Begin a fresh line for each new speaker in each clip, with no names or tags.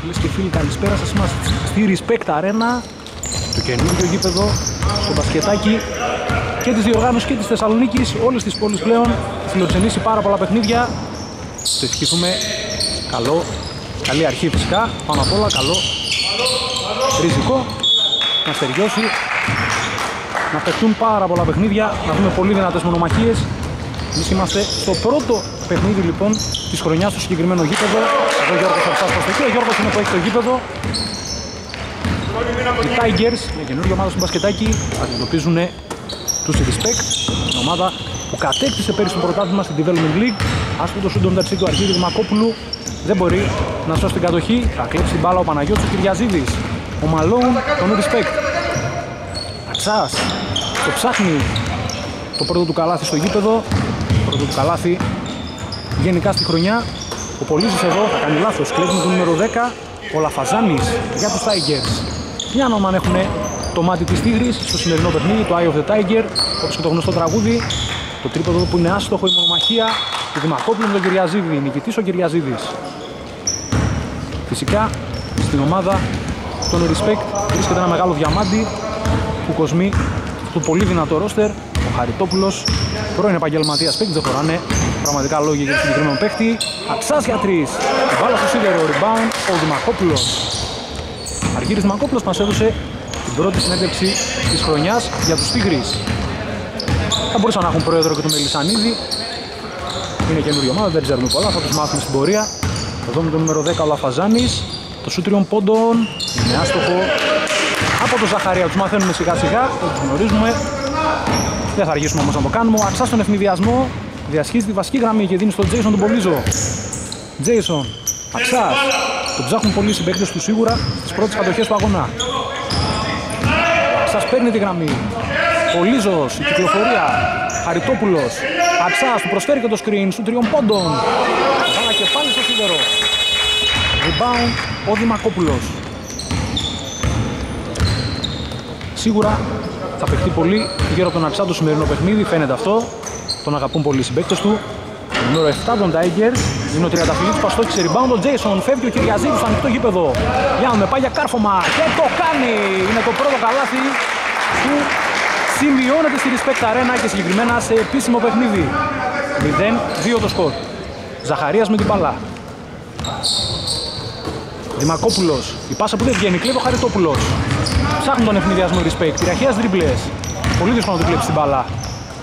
Φίλες και φίλοι καλησπέρα σας. Είμαστε στη Respect Arena το καινούργιο γήπεδο στο μπασκετάκι και της διοργάνωσης και της Θεσσαλονίκης όλες τις πόλεις πλέον. Φιλοξενήσει πάρα πολλά παιχνίδια. Το ευχηθούμε καλό καλή αρχή φυσικά. Πάνω απ' όλα καλό ριζικό να στεριώσει να παιχτούν πάρα πολλά παιχνίδια να δούμε πολύ δυνατές μονομαχίες. εμείς είμαστε στο πρώτο παιχνίδι λοιπόν της χρονιάς στο συγκεκριμένο γήπεδο εδώ ο Γιώργος Αρσάς προς το Ο Γιώργος είναι που έχει το γήπεδο οι Tigers, μια καινούργια ομάδα στο μπασκετάκι, αντιμετωπίζουν τους Respect, την ομάδα που κατέκτησε πέρυσι το πρωτάθλημα στην Development League. Άσχετο το σούντο μεταξύ του Αρχίδη Δημακόπουλου δεν μπορεί να σώσει την κατοχή. Θα κλέψει την μπάλα ο Παναγιώτης ο Κυριαζίδης. Ο Μαλόν, τον Respect. Ατσάς, το ψάχνει το πρώτο του καλάθι στο γήπεδο. Το πρώτο του καλάθι γενικά στη χρονιά. Ο Πολύζης εδώ θα κάνει λάθος. Κλέβει με το νούμερο 10. Ο Λαφαζάνης για τους Tigers. Για να αν έχουν το μάτι της Τίγρης στο σημερινό παιχνίδι, το Eye of the Tiger, όπως και το γνωστό τραγούδι. Το τρίποδο που είναι άστοχο, η μονομαχία του Δημακόπουλου με τον Κυριαζίδη, νικητής ο Κυριαζίδης. Φυσικά στην ομάδα των Respect βρίσκεται ένα μεγάλο διαμάντι που κοσμεί το πολύ δυνατό ρόστερ. Ο Χαριτόπουλος, πρώην επαγγελματίας παίκτη, δεν χωράνε πραγματικά λόγια για τον συγκεκριμένο παίκτη. Αξάς για τρεις, μπάλα στο σίδερο, rebound, ο Δημακόπουλος. Αργύρης Μακόπλος μας έδωσε την πρώτη συνέντευξη της χρονιάς για τους Τίγρης. Θα μπορούσαν να έχουν πρόεδρο και τον Μελισανίδη. Είναι καινούργια ομάδα, δεν ξέρουμε πολλά, θα τους μάθουμε στην πορεία. Εδώ με το νούμερο 10 ο Λαφαζάνης. Το σούτριον πόντων είναι άστοχο. Από τον Ζαχαρία τους μαθαίνουμε σιγά σιγά, τους γνωρίζουμε. Δεν θα αργήσουμε όμως να το κάνουμε. Ο Αξάς στον ευνηδιασμό διασχίζει τη βασική γραμμή και δίνει στον Τζέισον τον Πολύζο. Τζέισον, Αξάς, τον ψάχνουν πολλοί συμπαίκτες του σίγουρα στις πρώτες κατοχές του αγώνα. Σας παίρνει τη γραμμή. Πολύζος, η κυκλοφορία. Χαριτόπουλος. Αψάς, του προσφέρει και το screen σου τριών πόντων. Βάλα και πάλι στο σίδερο. Rebound ο Δημακόπουλος. Σίγουρα θα παιχτεί πολύ γύρω από τον Αξά το σημερινό παιχνίδι, φαίνεται αυτό. Τον αγαπούν πολλοί οι συμπαίκτες του. Νούμερο 7 των Tigers. Είναι ο Τριανταφυλλής που σε rebound. Ο Jason φεύγει ο Κυριαζίδης στο ανοιχτό γήπεδο. Για να με πάει για κάρφωμα. Και το κάνει. Είναι το πρώτο καλάθι που σημειώνεται στη Respect Arena και συγκεκριμένα σε επίσημο παιχνίδι. 0-2 το σκορ. Ζαχαρίας με την μπαλά. Δημακόπουλος. Η πάσα που δεν βγαίνει. Κλέβει ο Χαριτόπουλος. Ψάχνει τον ευνηδιασμό Respect. Τυραχίας δρίμπλες. Πολύ δύσκολο να του κλέψει την μπαλά.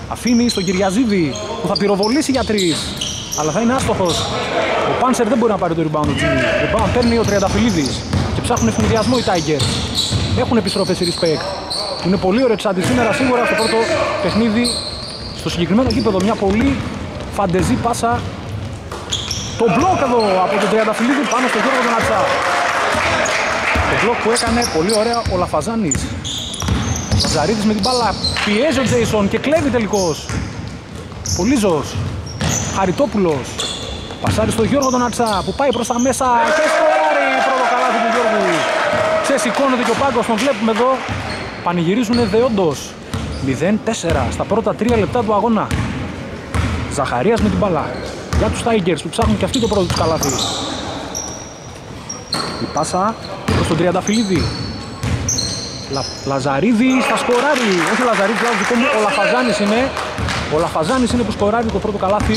Αφήνει στον Κυριαζίδη που θα πυροβολήσει για τρεις. Αλλά θα είναι άστοχος. Ο Πάνσερ δεν μπορεί να πάρει το rebound του Τζίμι. Rebound παίρνει ο Τριανταφυλλίδης και ψάχνουν ευνηδιασμό οι Tigers. Έχουν επιστροφές οι respect. Είναι πολύ ωραίο τσάντι σήμερα σίγουρα στο πρώτο παιχνίδι στο συγκεκριμένο γήπεδο. Μια πολύ φαντεζή πάσα. Το μπλοκ εδώ από τον Τριανταφυλλίδη πάνω στο Γιώργο Δονατσά. Το μπλοκ που έκανε πολύ ωραία ο Λαφαζάνης. Ζαρίδης με την μπάλα. Πιέζει ο Τζέισον και κλέβει τελικώς. Πολύζος. Χαριτόπουλος. Πασάρει στο Γιώργο τον Ατσά που πάει προς τα μέσα και σκοράρει πρώτο καλάθι του Γιώργου. Ξεσηκώνεται και ο πάγκος, τον βλέπουμε εδώ. Πανηγυρίζουνε δεόντως. 0-4 στα πρώτα 3 λεπτά του αγώνα. Ζαχαρίας με την μπάλα. Για τους Tigers που ψάχνουν και αυτοί το πρώτο τους καλάθι. Η πάσα προς τον Τριανταφυλλίδη. Λα, Λαζαρίδη στα σκοράρι. Όχι ο Λαζαρίδη, δικό μου. Ο Λαφαζάνης είναι. Ο Λαφαζάνης είναι που σκοράρει το πρώτο καλάθι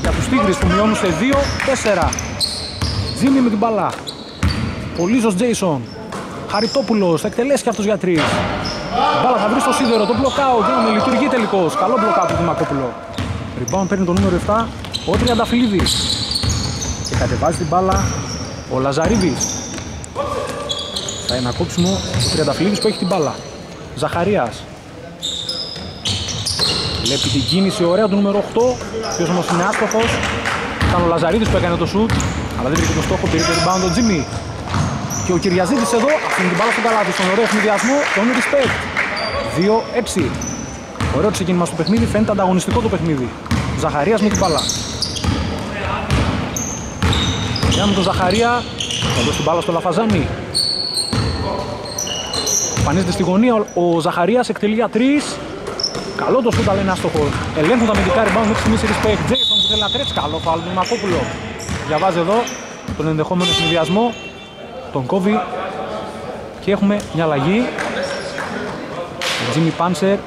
για τους Τίγρες που μειώνουν σε 2-4. Ζήμι με την μπαλά. Πολύζος Τζέισον. Χαριτόπουλος, θα εκτελέσει και αυτός για τρεις. Μπάλα θα βρει στο σίδερο, το blockout, δεν λειτουργεί τελικώς. Καλό blockout του Δημακόπουλο. Rebound παίρνει το νούμερο 7, ο Τριανταφυλλίδης. Και κατεβάζει την μπάλα ο Λαζαρίδης. Θα είναι ένα κόψιμο ο Τριανταφυλλίδης που έχει την μπάλα. Ζαχαρίας. Βλέπει την κίνηση ωραία του νούμερο 8, ο οποίος όμως είναι άστοχος. Ήταν ο Λαζαρίδης που έκανε το σουτ, αλλά δεν βρήκε το στόχο, πήρε το rebound ο Τζίμι. Και ο Κυριαζίδης εδώ αφήνει την μπάλα στον καλάθι, στον ωραίο ευνηδιασμό, τον respect. 2-6. Ωραίο ξεκίνημα στο παιχνίδι, φαίνεται ανταγωνιστικό το παιχνίδι. Ζαχαρίας με την μπάλα. Για με τον Ζαχαρία, θα δώσει την μπάλα στο Λαφαζάνι. Εμφανίζεται στη γωνία ο Ζαχαρίας, εκτελεί για 3. Καλό το σούτ, αλλά είναι άστοχο. Ελέγχουν τα αμυντικά rebound μέχρι στιγμής respect. Jason που θέλει να τρέξει. Καλό φάουλ του Μακόπουλο. Διαβάζει εδώ τον ενδεχόμενο συνδυασμό. τον κόβει και έχουμε μια αλλαγή. Ο Τζίμι Πάνσερ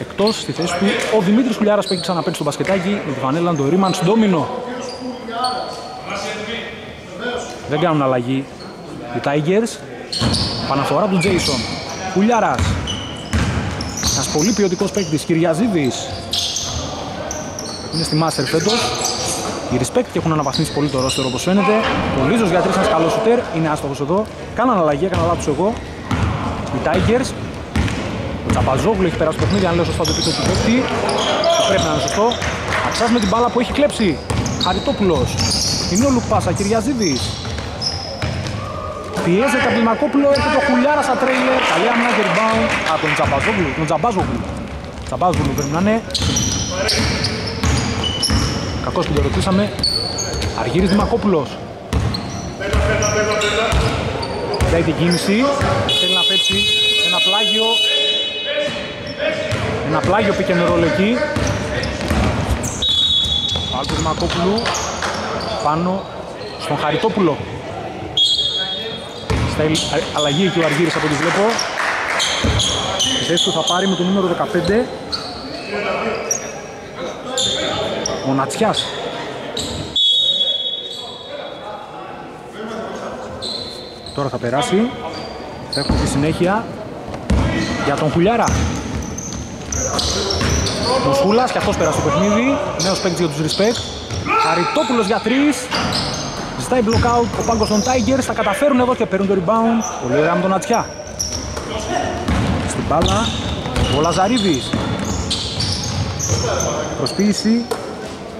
εκτός στη θέση του ο Δημήτρης Κουλιάρας που έχει ξαναπέξει στο μπασκετάκι με τη Βανέλα το Ρίμαν Ντόμινο. Δεν κάνουν αλλαγή οι Tigers. Παναφορά του Τζέισον. Κουλιάρας. Ένας πολύ ποιοτικός παίκτης. Κυριαζίδης. Είναι στη Master φέτος. Οι Respect και έχουν αναβαθμίσει πολύ το ρόστερο όπως φαίνεται. Ο Λίζος για τρεις ένας καλός σουτέρ. Είναι άστοχος εδώ. Κάναν αλλαγή, έκανα λάθος εγώ. Οι Tigers. Ο Τσαπαζόγλου έχει περάσει το παιχνίδι, αν λέω σωστά το επίθετο του παίκτη. Πρέπει να είναι σωστό. Αξάς με την μπάλα που έχει κλέψει. Χαριτόπουλος. Είναι ο Λουκπάσα, Κυριαζίδης. Πιέζεται από τον Μακόπουλο, έρχεται το Χουλιάρα στα τρέιλερ. Καλή άμυνα και rebound από τον Τσαμπαζόγλου. Τον Τσαμπάζογλου. Τσαμπάζογλου πρέπει να είναι. Κακός που το ρωτήσαμε. Αργύρης Δημακόπουλος. Κοιτάει την κίνηση. Θέλει να πέψει ένα πλάγιο. Ένα πλάγιο πήγε ρόλο εκεί. Πάλι του Δημακόπουλου. Πάνω στον Χαριτόπουλο. Στα αλλαγή εκεί ο Αργύρης από ό,τι βλέπω. Η θέση του θα πάρει με το νούμερο 15. Ο Νατσιάς. Τώρα θα περάσει. Θα έχουμε τη συνέχεια για τον Χουλιάρα. Ο Σχούλας και αυτός πέρασε το παιχνίδι. Νέος παίκτης για τους Respect. Χαριτόπουλος για τρεις. Ζητάει block out ο πάγκος των Tigers. Θα καταφέρουν εδώ και παίρνουν το rebound. Πολύ ωραία με τον Ατσιά. Στην μπάλα ο Λαζαρίδης. Προσποίηση.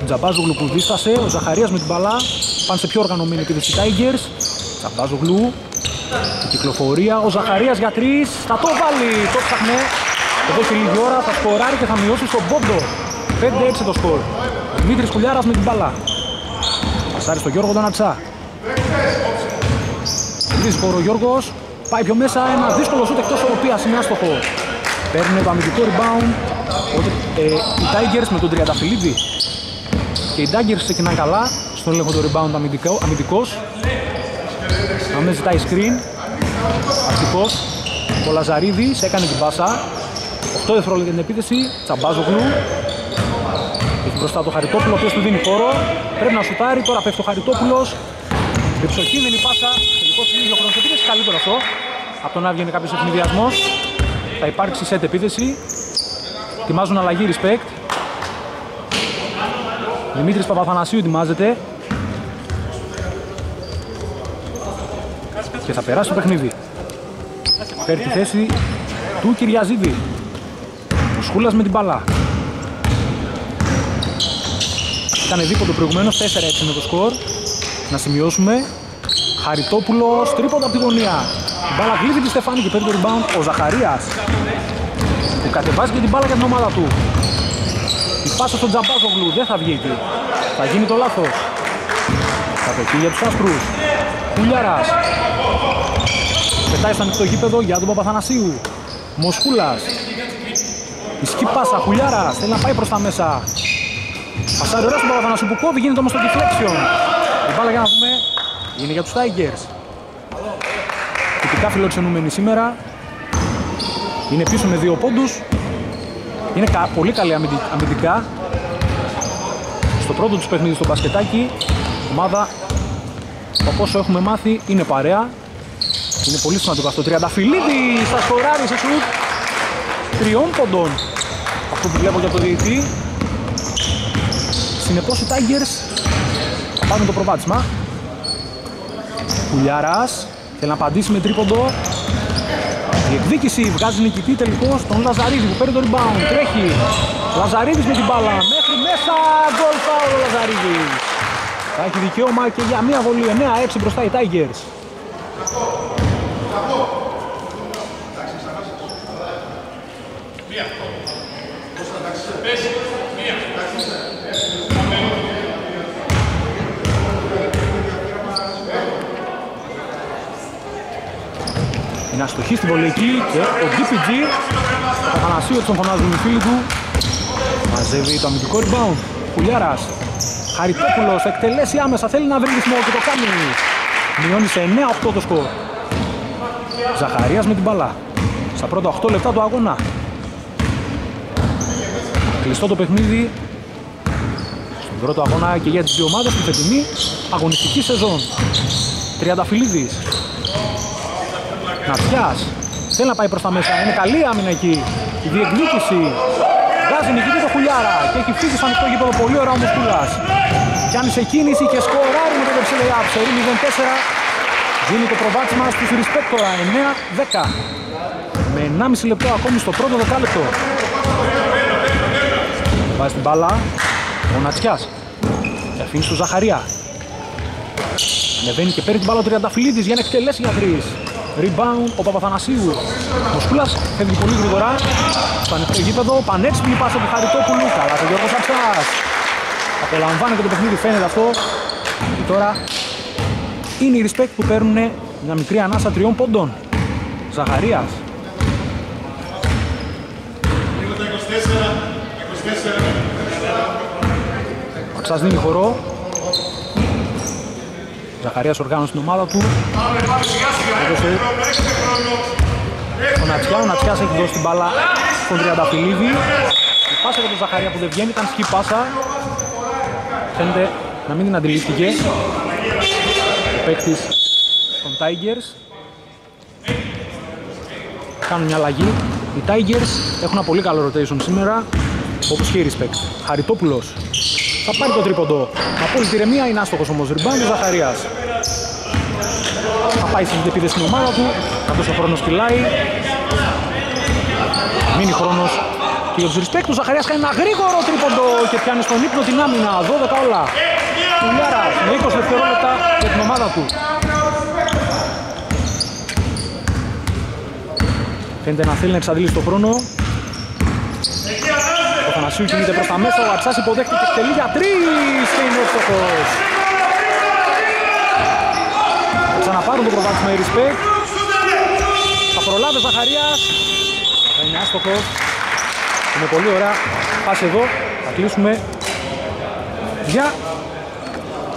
Τζαμπάζογλου που δίστασε. Ο Ζαχαρίας με την μπαλά. Πάνε σε πιο οργανωμένη επίθεση Tigers. Τζαμπάζογλου. Η κυκλοφορία. Ο Ζαχαρίας για τρεις. Θα το βάλει. Το ψαχνέ. Εδώ σε λίγη ώρα θα σκοράρει και θα μειώσει στον πόντο. 5-6 το σκορ. Ο Δημήτρης Κουλιάρας με την μπαλά. Πασάρει στο Γιώργο τον Ατσά. Δύσκολο ο Γιώργος. Πάει πιο μέσα. Ένα δύσκολο σούτ εκτός οροπίας είναι άστοχο. Παίρνει το αμυντικό rebound. Οπότε, ε, οι Tigers με τον Τριανταφυλλίδη. Και οι Tigers ξεκινάνε καλά. Στον έλεγχο του rebound αμυντικό, αμυντικός. Αμέσως ζητάει screen. Αστικός. Ο Λαζαρίδης έκανε την πάσα. 8 δευτερόλεπτα για την επίθεση. Τσαμπάζογλου. Έχει μπροστά το Χαριτόπουλο, ο οποίος του δίνει χώρο. Πρέπει να σουτάρει, τώρα πέφτει ο Χαριτόπουλος. Ρυψοκίνδυνη πάσα. Τελικός είναι ο χρόνος επίθεση. Καλύτερο αυτό. Από το να βγαίνει κάποιος ευνηδιασμός. Θα υπάρξει set επίθεση. Ετοιμάζουν αλλαγή respect. Δημήτρης Παπαθανασίου ετοιμάζεται. Και θα περάσει το παιχνίδι. Παίρνει τη θέση του Κυριαζίδη. Ο Σχούλας με την μπαλά. Ήταν δίποτο προηγουμένως, 4-6 με το σκορ. Να σημειώσουμε. Χαριτόπουλος, τρίποντα από τη γωνία. Η μπάλα γλύβει τη Στεφάνη και παίρνει το rebound ο Ζαχαρίας. Που κατεβάζει και την μπάλα για την ομάδα του. Η πάσα στον Τζαμπάζογλου δεν θα βγει εκεί. Θα γίνει το λάθος. Θα το για τους άσπρους. Κουλιάρας. Πετάει στο ανοιχτό γήπεδο για τον Παπαθανασίου. Μοσχούλας. Ισχύ πάσα, Χουλιάρας, θέλει να πάει προς τα μέσα. Πασάρει ωραία στον Παπαθανασίου που κόβει, γίνεται όμως το deflection. Η μπάλα για να δούμε, είναι για τους Tigers. Τυπικά φιλοξενούμενοι σήμερα. Είναι πίσω με δύο πόντους. Είναι πολύ καλή αμυντικά. Στο πρώτο τους παιχνίδι στο μπασκετάκι, ομάδα από όσο έχουμε μάθει είναι παρέα. Είναι πολύ σημαντικό αυτό. Τριανταφυλλίδη στα σκοράρει σε σουτ τριών ποντών. Αυτό που βλέπω για το διαιτή. Συνεπώς οι Tigers θα πάρουν το προβάδισμα. Κουλιάρας θέλει να απαντήσει με τρίποντο. Η εκδίκηση βγάζει νικητή τελικώς τον Λαζαρίδη που παίρνει το rebound. Τρέχει. Λαζαρίδης με την μπάλα. Μέχρι μέσα. Γκολ φάουλ ο Λαζαρίδης. Θα έχει δικαίωμα και για μία βολή 9-6 μπροστά οι Tigers. Είναι αστοχή στην βολική και ο DPG ο Θανασίου τον φωνάζουν οι φίλοι του μαζεύει το αμυντικό rebound. Πουλιάρας Χαριτόπουλος εκτελέσει άμεσα, θέλει να βρει ρυθμό και το κάνει. Μειώνει σε 9-8 το σκορ. Ζαχαρίας με την μπαλά. Στα πρώτα 8 λεπτά του αγώνα. Κλειστό το παιχνίδι. Στον πρώτο αγώνα και για τις δύο ομάδες του φετινή αγωνιστική σεζόν. Τριανταφυλλίδης. Νατιάς. Θέλει να πάει προς τα μέσα. Είναι καλή άμυνα εκεί. Η διεκδίκηση. Βγάζει νικητή το χουλιάρα και έχει φύγει στο ανοιχτό γήπεδο. Πολύ ωραία ο Μουσκουλάς. Πιάνει σε κίνηση και σκοράρει με το δεξιλειά. Ψερή 0-4. Δίνει το προβάτισμα στους respect τώρα. 9-10. Με 1,5 λεπτό ακόμη στο πρώτο δεκάλεπτο. Βάζει την μπάλα. Ο Νατσιάς. Και αφήνει στο Ζαχαρία. Ανεβαίνει και παίρνει την μπάλα ο Τριανταφυλλίδης για να εκτελέσει για τρεις. Rebound ο Παπαθανασίου. Ο Σκούλας φεύγει πολύ γρήγορα. Στο ανοιχτό γήπεδο. Πανέξυπνη πάσα του Χαριτόπουλου. Καλά το Γιώργος Αψάς. Απολαμβάνεται το παιχνίδι, φαίνεται αυτό. Και τώρα είναι οι respect που παίρνουν μια μικρή ανάσα τριών πόντων. Ζαχαρίας. Αξάς δίνει χορό. Ζαχαρίας οργάνωσε την ομάδα του. Έδωσε ο Νατσιά, ο Νατσιάς έχει δώσει την μπάλα στον Τριανταφυλλίδη. Η πάσα για τον Ζαχαρία που δεν βγαίνει, ήταν σκι πάσα. Φαίνεται να μην την αντιλήφθηκε. Ο παίκτης των Tigers. Κάνουν μια αλλαγή. Οι Tigers έχουν ένα πολύ καλό rotation σήμερα, όπως και η Respect. Χαριτόπουλος θα πάρει το τρίποντο. Απόλυτη ηρεμία είναι άστοχος όμως. Ριμπάνι ο Ζαχαρίας. Θα πάει στην επίδεση στην ομάδα του. Καθώς ο χρόνος κυλάει. Μείνει χρόνος και για τους respect. Ο Ζαχαρίας κάνει ένα γρήγορο τρίποντο και πιάνει στον ύπνο την άμυνα. 12 όλα. Τουλιάρα με 20 δευτερόλεπτα για την ομάδα του. Φαίνεται να θέλει να εξαντλήσει το χρόνο. Ο Θανασίου κινείται προς τα μέσα, ο Ατσάς υποδέχεται και εκτελεί για τρεις και είναι εύστοχος. Θα ξαναπάρουν το προβάδισμα οι respect. Θα προλάβει ο Ζαχαρίας. Θα είναι άστοχος. Είναι πολύ ωραία. Πας εδώ. Θα κλείσουμε για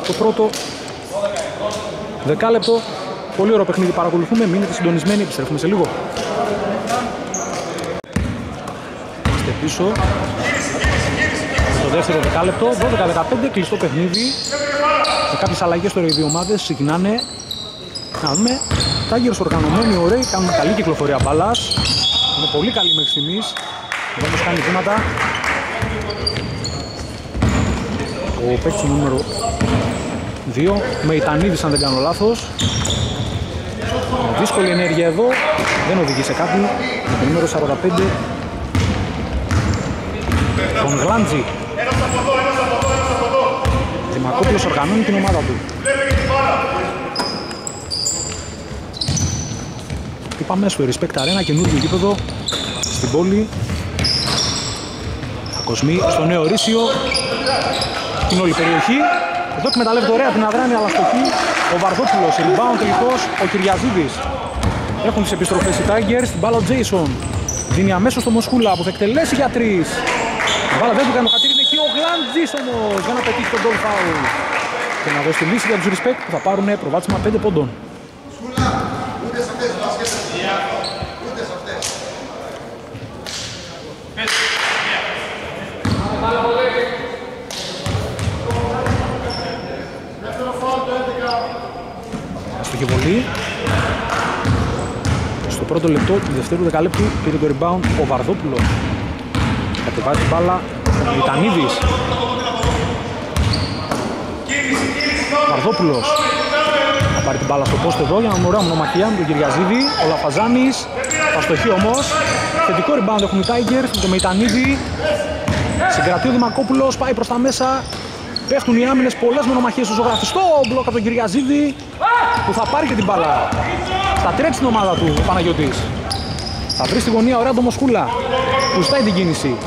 το πρώτο δεκάλεπτο. Πολύ ωραίο παιχνίδι παρακολουθούμε. Μείνετε συντονισμένοι. Επιστρέφουμε σε λίγο. Είμαστε πίσω. Στο δεύτερο δεκάλεπτο. 12-15. Κλειστό παιχνίδι. Με κάποιες αλλαγές τώρα οι δύο ομάδες ξεκινάνε. Να δούμε. Τάγερος οργανωμένοι, ωραίοι, κάνουν καλή κυκλοφορία μπάλας. Είναι πολύ καλή μέχρι στιγμής. Εδώ όμως κάνει βήματα. Ο παίκτης νούμερο 2, με Ιτανίδης αν δεν κάνω λάθος. Δύσκολη ενέργεια εδώ, δεν οδηγεί σε κάτι. Με το νούμερο 45, τον Γλάντζη. Δημακόπουλος οργανώνει την ομάδα του. Είπαμε στο Respect Arena, καινούργιο γήπεδο στην πόλη. Ακοσμοί στο νέο Ρήσιο. Την όλη περιοχή. Εδώ εκμεταλλεύεται ωραία την αδράνεια αλλά στοχή ο Βαρδόπουλος, rebound τελικός ο Κυριαζίδης. Έχουν τις επιστροφές οι Tigers, την μπάλα ο Jason. Δίνει αμέσως στο Μοσχούλα που θα εκτελέσει για τρεις. Η μπάλα δεν του κάνει ο Χατήρ, είναι εκεί ο Γλαντζής όμως για να πετύχει τον goal foul. Και να δώσει τη λύση για τους respect που θα πάρουν προβάτισμα 5 πόντων. Αστοχή βολή. Στο πρώτο λεπτό του δευτέρου δεκαλέπτου πήρε το rebound ο Βαρδόπουλος. Κατεβάζει την μπάλα ο Ιτανίδης. Βαρδόπουλος. Θα πάρει την μπάλα στο post εδώ για να ωραία μονομαχία με τον Κυριαζίδη. Ο Λαφαζάνης. Θα στοχεί όμως. Θετικό rebound έχουν οι Tigers με τον Μεϊτανίδη. Συγκρατεί ο Δημακόπουλος, πάει προς τα μέσα. Πέφτουν οι άμυνες, πολλές μονομαχίες στο ζωγραφιστό. Μπλοκ από τον Κυριαζίδη που θα πάρει και την μπάλα. Θα τρέξει την ομάδα του ο Παναγιώτης. Θα βρει στη γωνία ωραία το Μοσκούλα που ζητάει την κίνηση.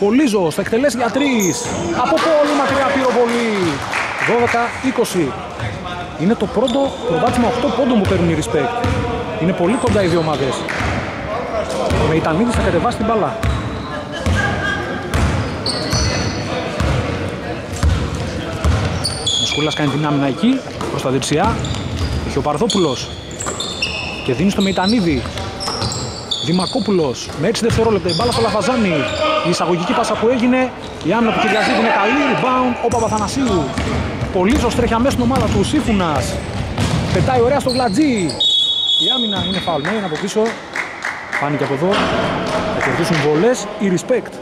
Πολύζος θα εκτελέσει για τρεις. Από πολύ μακριά πυροβολή. 12-20. Είναι το πρώτο προβάτισμα 8 πόντων που παίρνουν οι respect. Είναι πολύ κοντά οι δύο ομάδες. Με Ιτανίδης θα κατεβάσει την μπάλα. Ο Σκούλας κάνει την άμυνα εκεί, προς τα δεξιά. Είχε ο Παρδόπουλος και δίνει στο Μεϊτανίδη. Δημακόπουλος με 6 δευτερόλεπτα. Η μπάλα στο Λαφαζάνι. Η εισαγωγική πάσα που έγινε. Η άμυνα του Κυριαζίδη είναι καλή. Rebound ο Παπαθανασίου. Πολύ τρέχει αμέσως στην ομάδα του. Σύφουνας. Πετάει ωραία στο γλατζί. Η άμυνα είναι φάουλ. Ναι, από πίσω. Φάνηκε από εδώ. Θα κερδίσουν βολές. Η respect.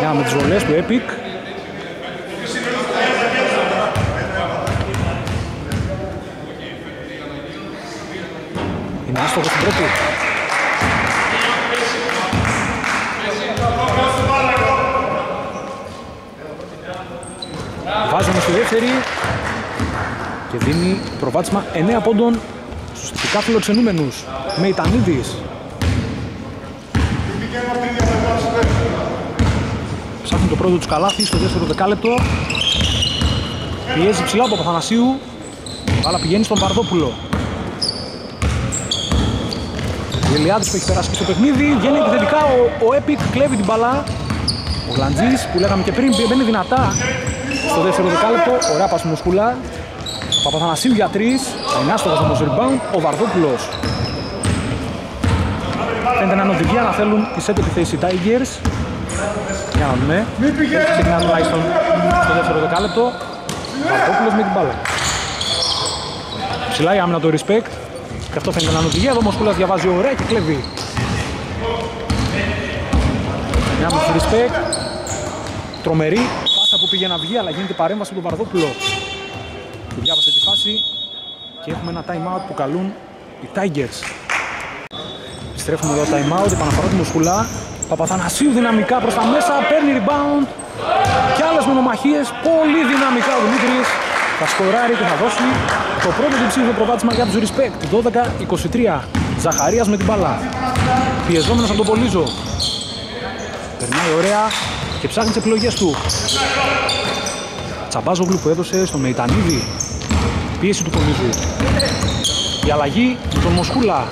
Μια με τις βολές του Epic. Είναι άστοχος στην πρώτη. Βάζουμε στη δεύτερη και δίνει προβάτισμα 9 πόντων στους θετικά φιλοξενούμενους. Με Ιτανίδης. Ψάχνει το πρώτο του καλάθι στο δεύτερο δεκάλεπτο. Πιέζει ψηλά από Παθανασίου. Αλλά πηγαίνει στον Παρδόπουλο. Ο Ελιάδης που έχει περάσει και στο παιχνίδι. Βγαίνει επιθετικά ο, ο Epic, κλέβει την μπαλά. Ο Γλαντζής που λέγαμε και πριν μπαίνει δυνατά στο δεύτερο δεκάλεπτο. Ωραία πάση μουσκούλα. Παπαθανασίου για τρεις. Είναι άστοχος όμως rebound. Ο Βαρδόπουλος. Φαίνεται να είναι οδηγία να θέλουν τη set επιθέση οι Tigers. Για να δούμε. Ξεκινάνε τουλάχιστον στο δεύτερο δεκάλεπτο. Βαρδόπουλος με την μπάλα. Ψηλά η άμυνα το respect. Και αυτό φαίνεται να είναι οδηγία. Εδώ ο Μοσκούλας διαβάζει ωραία και κλέβει. Μια με respect. Τρομερή. Πάσα που πήγε να βγει αλλά γίνεται παρέμβαση από τον Βαρδόπουλο. Που διάβασε τη φάση. Και έχουμε ένα time out που καλούν οι Tigers. Επιστρέφουμε εδώ time out. Επαναφορά του Μοσκουλά. Παπαθανασίου δυναμικά προς τα μέσα. Παίρνει rebound. Και άλλες μονομαχίες. Πολύ δυναμικά ο Δημήτρης. Θα σκοράρει και θα δώσει το πρώτο διψήφιο προβάτισμα για τους Respect. 12-23. Ζαχαρίας με την μπάλα. Πιεζόμενος από τον Πολύζο. Περνάει ωραία και ψάχνει τις επιλογές του. Τσαμπάζογλου που έδωσε στο Μεϊτανίδη. Πίεση του Πολύζου. Η αλλαγή με τον Μοσκούλα.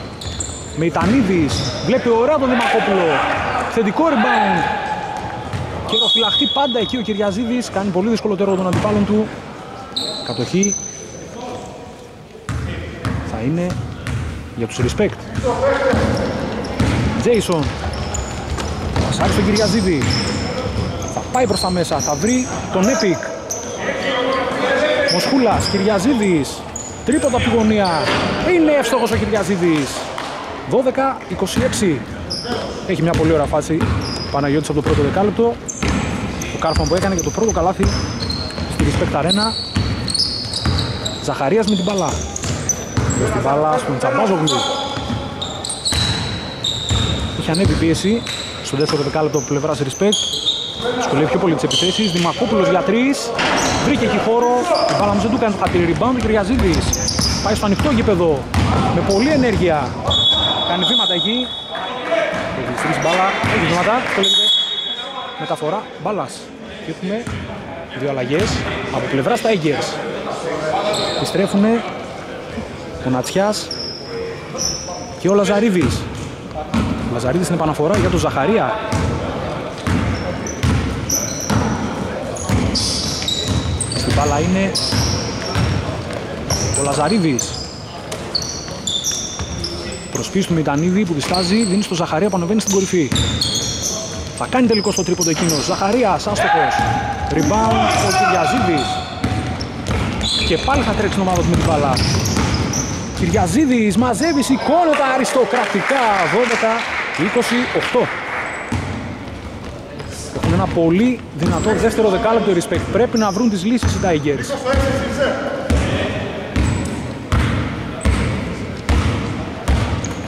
Μεϊτανίδης βλέπει ωραία τον Δημακόπουλο. Θετικό rebound. Και το φυλαχτεί πάντα εκεί ο Κυριαζίδης. Κάνει πολύ δυσκολότερο τον αντιπάλων του. Κατοχή θα είναι για τους respect. Jason. Πασάρει στον Κυριαζίδη. Θα πάει προς τα μέσα. Θα βρει τον Epic. Μοσχούλας, Κυριαζίδης. Τρίποτα από τη γωνία. Είναι εύστοχος ο Κυριαζίδης. 12-26. Έχει μια πολύ ωραία φάση. Παναγιώτης από το πρώτο δεκάλεπτο. Το κάρφωμα που έκανε για το πρώτο καλάθι στη Respect Arena. Ζαχαρίας με την μπαλά. Και στην μπαλά στον Τσαμπάζογλου. Είχε ανέβει πίεση στο δεύτερο δεκάλεπτο από πλευράς Respect. Σκολεύει πιο πολύ τις επιθέσεις. Δημακόπουλος για τρεις. Βρήκε εκεί χώρο. Η μπάλα μου δεν του κάνει το χατήρι rebound. Κυριαζίδης. Πάει στο ανοιχτό γήπεδο. Με πολλή ενέργεια. Κάνει βήματα εκεί. Έχεις στρίσει μπάλα. Έχεις βήματα. Μεταφορά μπάλας. Και έχουμε δύο αλλαγές από πλευράς Tigers. Επιστρέφουν ο Νατσιάς και ο Λαζαρίδης. Ο Λαζαρίδης είναι επαναφορά για τον Ζαχαρία. Στην μπάλα είναι ο Λαζαρίδης. Προσπίση του Μητανίδη που διστάζει, δίνει στο Ζαχαρία που ανεβαίνει στην κορυφή. Θα κάνει τελικό στο τρίποντο εκείνος. Ζαχαρίας, άστοχος. Rebound ο Κυριαζίδης. Και πάλι θα τρέξει ομάδα με την μπαλά. Κυριαζίδης μαζεύει, σηκώνεται αριστοκρατικά 12-28. Έχουν ένα πολύ δυνατό δεύτερο δεκάλεπτο respect. Πρέπει να βρουν τις λύσεις οι Tigers.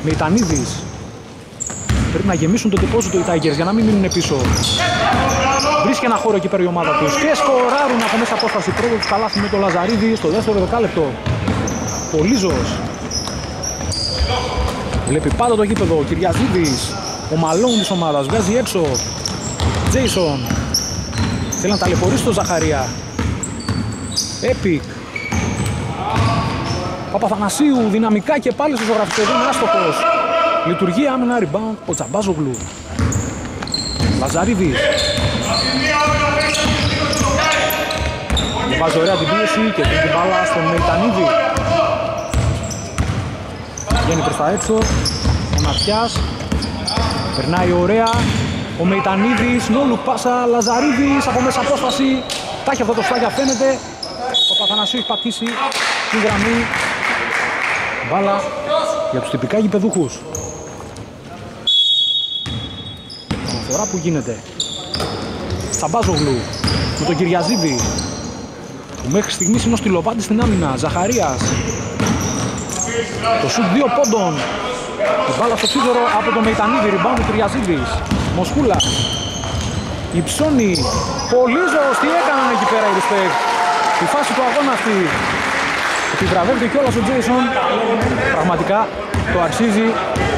Μεϊτανίδης. Πρέπει να γεμίσουν το τεπόζιτο οι Tigers για να μην μείνουν πίσω. Βρίσκει ένα χώρο εκεί πέρα η ομάδα τους και σκοράρουν από μέσα απόσταση πρώτο τους καλάθι με το Λαζαρίδη στο δεύτερο δεκάλεπτο. Πολύζος. Βλέπει πάντα το γήπεδο ο Κυριαζίδης. Ο Μαλόν της ομάδας βγάζει έξω. Τζέισον. Θέλει να ταλαιπωρήσει τον Ζαχαρία. Epic. Παπαθανασίου δυναμικά και πάλι στο ζωγραφικό είναι άστοχος. Λειτουργεί άμυνα rebound ο Τζαμπάζογλου. Λαζαρίδης. Βάζει ωραία την πίεση και δίνει την μπάλα στον Μεϊτανίδη. Βγαίνει προς τα έξω. Ο Νατιάς. Περνάει ωραία. Ο Μεϊτανίδης, νόλου πάσα, Λαζαρίδης από μέσα απόσταση. Τα έχει αυτό το στάγια φαίνεται. Ο Παθανασίου έχει πατήσει τη γραμμή. Μπάλα για τους τυπικά γηπεδούχους. Αναφορά που γίνεται. Τσαμπάζογλου με τον Κυριαζίδη που μέχρι στιγμής είναι ο Στυλοβάντης στην άμυνα. Ζαχαρίας. Το σουτ δύο πόντων. Η μπάλα στο σίδερο από τον Μεϊτανίδη. Ριμπάουν του Κυριαζίδης. Μοσκούλα. Υψώνει. Πολύζος. Τι έκαναν εκεί πέρα οι respect. Η φάση του αγώνα αυτή. Επιβραβεύεται κιόλας ο Τζέισον. Πραγματικά το αξίζει.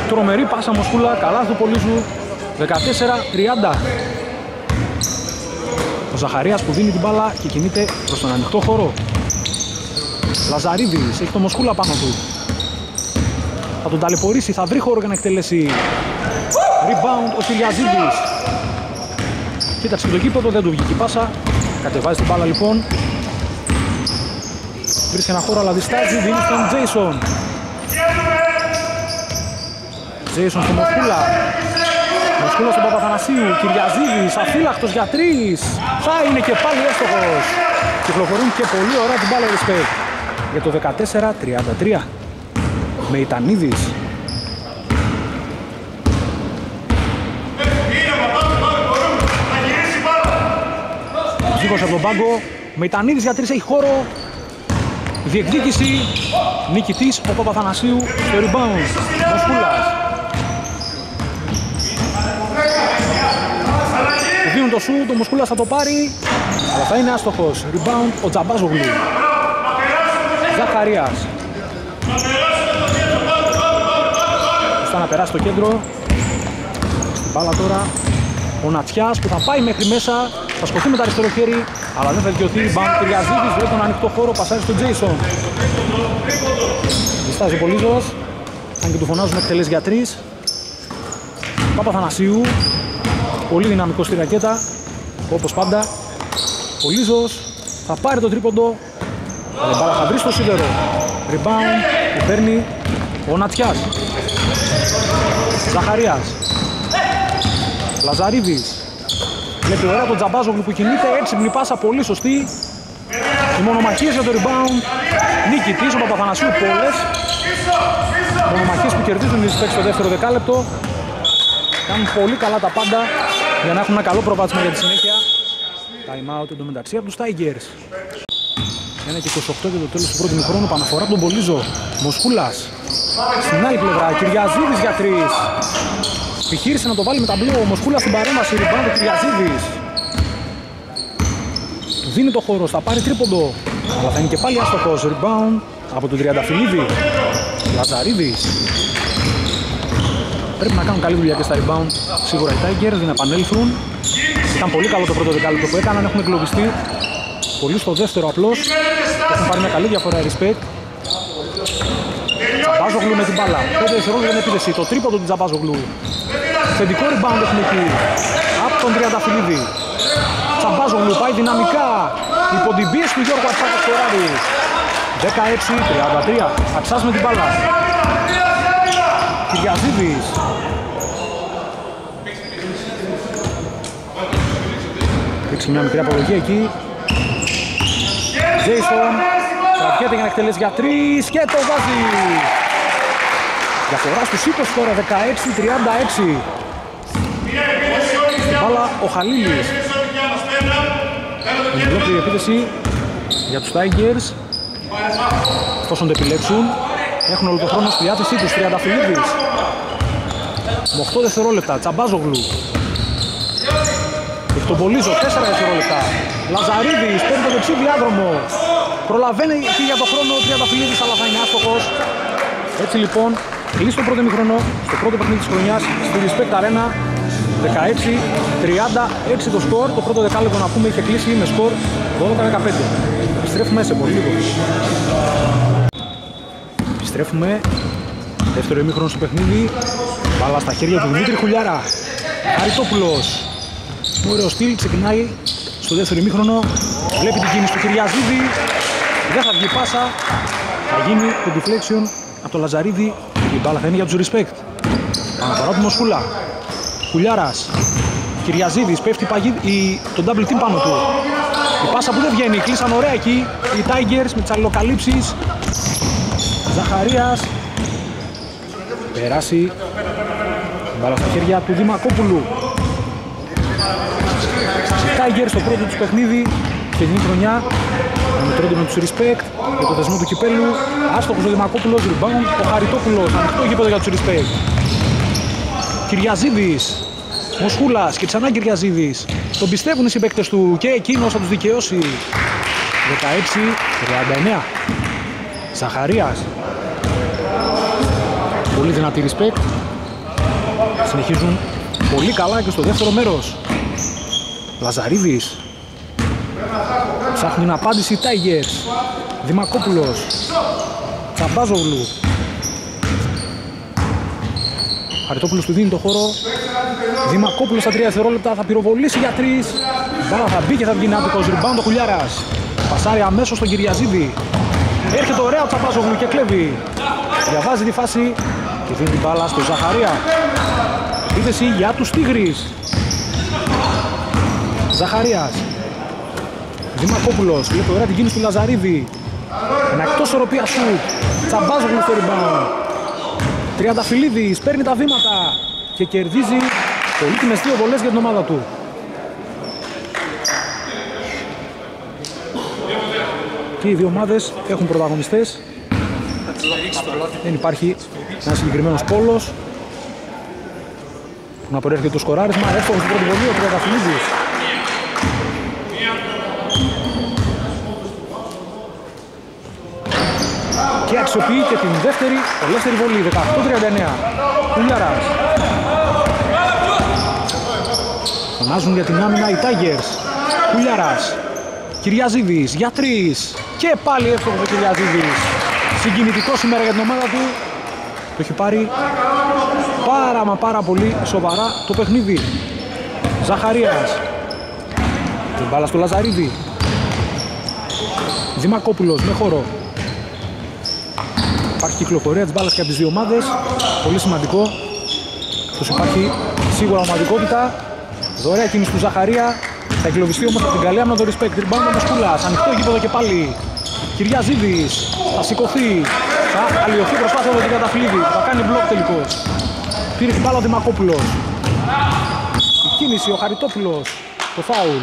Τρομερή πάσα Μοσκούλα. Καλά του Πολύζου. 14-30. Ο Ζαχαρίας που δίνει την μπάλα και κινείται προς τον ανοιχτό χώρο. Λαζαρίδης έχει το Μοσκούλα πάνω του. Θα τον ταλαιπωρήσει, θα βρει χώρο για να εκτελέσει. Rebound ο Κυριαζίδης. Κοίταξε το κήπεδο, δεν του βγήκε η πάσα. Κατεβάζει την μπάλα λοιπόν. Βρίσκει ένα χώρο αλλά διστάζει, δίνει στον Τζέισον. Τζέισον στο Μοσκούλα. Μοσκούλα στον Παπαθανασίου, Κυριαζίδης, αφύλακτος για τρεις. Θα είναι και πάλι έστοχος. Κυκλοφορούν και πολύ ωραία την μπάλα respect. Για το 14-33. Με Ιτανίδης. Ζήκος από τον πάγκο. Με Ιτανίδης για τρεις έχει χώρο. Διεκδίκηση. Νικητής ο Παπαθανασίου στο rebound. Μοσκούλας. Δίνουν το σου, το Μοσκούλας θα το πάρει. Αλλά θα είναι άστοχος. Rebound ο Τζαμπάζογλου. Ζαχαρίας. Ωστά να περάσει το κέντρο. Στην μπάλα τώρα ο Νατσιάς που θα πάει μέχρι μέσα. Θα σκοθεί με το αριστερό χέρι. Αλλά δεν θα δικαιωθεί. Rebound Κυριαζίδης. Βλέπει τον ανοιχτό χώρο. Πασάρει στον Τζέισον. Διστάζει ο Πολύζος. Αν και του φωνάζουν εκτελές για τρεις. Παπαθανασίου. Πολύ δυναμικός στη ρακέτα. Όπως πάντα. Πολύζος. Θα πάρει το τρίποντο. Αλλά μπάλα θα βρει στο σίδερο. Rebound που παίρνει ο Νατιάς. Ζαχαρίας. Λαζαρίδης. Βλέπει ωραία τον Τζαμπάζογλου που κινείται. Έξυπνη πάσα πολύ σωστή. Οι μονομαχίες για το rebound. Νικητής ο Παπαθανασίου πολλές. Μονομαχίες που κερδίζουν οι στο δεύτερο δεκάλεπτο. Κάνουν πολύ καλά τα πάντα για να έχουν ένα καλό προβάδισμα για τη συνέχεια. Time out εντωμεταξύ από τους Tigers. 1 και 28 για το τέλος του πρώτου χρόνου. Παναφορά από τον Πολύζο. Μοσκούλας. Στην άλλη πλευρά. Κυριαζίδης για 3. Επιχείρησε να το βάλει με τα μπλου. Ο Μοσκούλας στην παρέμβαση. Ριμπάνω του Κυριαζίδης. Του δίνει το χώρο. Θα πάρει τρίποντο. Αλλά θα είναι και πάλι άστοχος. Rebound από τον Τριανταφυλλίδη. Λαζαρίδης. Πρέπει να κάνουν καλή δουλειά και στα rebound. Σίγουρα οι Tigers για να επανέλθουν. Ήταν πολύ καλό το πρώτο δεκάλεπτο που έκαναν. Έχουμε εγκλωβιστεί. Πολύ στο δεύτερο απλώς. Έχουν πάρει μια καλή διαφορά respect. Τζαμπάζογλου με την μπάλα. 5 δευτερόλεπτα για την επίθεση. Το τρίποντο του Τζαμπάζογλου. Θετικό rebound έχουμε εκεί. Από τον Τριανταφυλλίδη. Τζαμπάζογλου πάει δυναμικά. Υπό την πίεση του Γιώργου Ατσάκα σκοράρει. 16-33. Αξάς με την μπάλα. Κυριαζίδης. Ρίξει μια μικρή απολογία εκεί. Τζέισον τραβιέται για να εκτελέσει για τρεις και το βάζει. Διαφορά στους 20 τώρα, 16-36. Μπάλα ο Χαλίλης. Η ολόκληρη επίθεση για τους Tigers. Εφόσον το επιλέξουν. Έχουν όλο τον χρόνο στη διάθεσή τους. Τριανταφυλλίδης. Με 8 δευτερόλεπτα. Τσαμπάζογλου. Έχει τον Πολύζο. 4 δευτερόλεπτα. Λαζαρίδης. Παίρνει το δεξί διάδρομο. Προλαβαίνει και για τον χρόνο ο Τριανταφυλλίδης αλλά θα είναι άστοχος. Έτσι λοιπόν κλείσει το πρώτο μηχρονό στο πρώτο παιχνίδι της χρονιάς στη Respect Arena 16-36 το σκορ. Το πρώτο δεκάλεπτο να πούμε είχε κλείσει με σκορ 12-15. Επιστρέφουμε σε πολύ λίγο. Επιστρέφουμε. Δεύτερο ημίχρονο στο παιχνίδι. Μπάλα στα χέρια του Δημήτρη Χουλιάρα. Χαριτόπουλος. Ωραίο στυλ, ξεκινάει στο δεύτερο ημίχρονο. Βλέπει την κίνηση του Κυριαζίδη. Δεν θα βγει πάσα. Θα γίνει το deflection από το Λαζαρίδη. Η μπάλα θα είναι για τους respect. Αναφορά του Μοσχούλα. Χουλιάρας. Κυριαζίδης πέφτει παγί... η... το double team πάνω του. Η πάσα που δεν βγαίνει. Κλείσαν ωραία εκεί. Οι Tigers με τις αλληλοκαλύψεις. Ζαχαρίας. Περάσει. Μπάλα στα χέρια του Δημακόπουλου. Οι Tigers στο πρώτο τους παιχνίδι. Και την χρονιά. Μετρώνται με τους respect. Για το δεσμό του κυπέλου. Άστοχος ο Δημακόπουλος. Rebound. Ο Χαριτόπουλος. Ανοιχτό γήπεδο για τους respect. Κυριαζίδης. Μοσχούλας και ξανά Κυριαζίδης. Τον πιστεύουν οι συμπαίκτες του και εκείνος θα τους δικαιώσει. 16-39. Ζαχαρίας. Πολύ δυνατή respect. Συνεχίζουν πολύ καλά και στο δεύτερο μέρος. Λαζαρίδης. Ψάχνει να απάντηση οι Tigers. Δημακόπουλος. Τσαμπάζογλου. Χαριτόπουλος του δίνει το χώρο. Δημακόπουλος στα 3 δευτερόλεπτα θα πυροβολήσει για 3. Μπάλα θα μπει και θα βγει άτοκος. Rebound ο Κουλιάρας. Πασάρει αμέσως στον Κυριαζίδη. Έρχεται ωραία ο Τσαπάζογλου και κλέβει. Διαβάζει τη φάση και δίνει την μπάλα στο Ζαχαρία. Επίθεση για τους Τίγρης. Ζαχαρίας. Δημακόπουλος. Βλέπει ωραία την κίνηση του Λαζαρίδη. Ένα εκτός οροπία σου. Τσαμπάζογλου στο rebound. Τριανταφυλλίδης παίρνει τα βήματα και κερδίζει πολύτιμες δύο βολές για την ομάδα του. Και οι δύο ομάδες έχουν πρωταγωνιστές. Δεν υπάρχει ένας συγκεκριμένος πόλος που να προέρχεται το σκοράρισμα. Εύστοχος στην πρώτη βολή ο Τριανταφυλλίδης. Και αξιοποιεί και την δεύτερη ελεύθερη βολή 18-39 Κουλιάρας Φωνάζουν για την άμυνα οι Tigers. Κουλιάρας Κυριαζίδης για τρεις. Και πάλι εύκολος ο Κυριαζίδης. Συγκινητικό σήμερα για την ομάδα του. Το έχει πάρει πάρα μα πάρα πολύ σοβαρά το παιχνίδι. Ζαχαρίας. Την μπάλα στο Λαζαρίδη. Δημακόπουλος με χώρο Υπάρχει κυκλοφορία της μπάλας και από τις δύο ομάδες. Πολύ σημαντικό. Καθώς υπάρχει σίγουρα ομαδικότητα. Δωρεά κίνηση του Ζαχαρία. Θα εγκλωβιστεί όμως από την καλή άμυνα το respect. Rebound ο Μασκούλας. Ανοιχτό γήπεδο και πάλι. Κυριαζίδης. Θα σηκωθεί. Θα αλλοιωθεί προσπάθεια με την καταφλίδη. Θα κάνει μπλοκ τελικώς. Πήρε την μπάλα ο Δημακόπουλος. Η κίνηση, ο Χαριτόπουλος. Το φάουλ.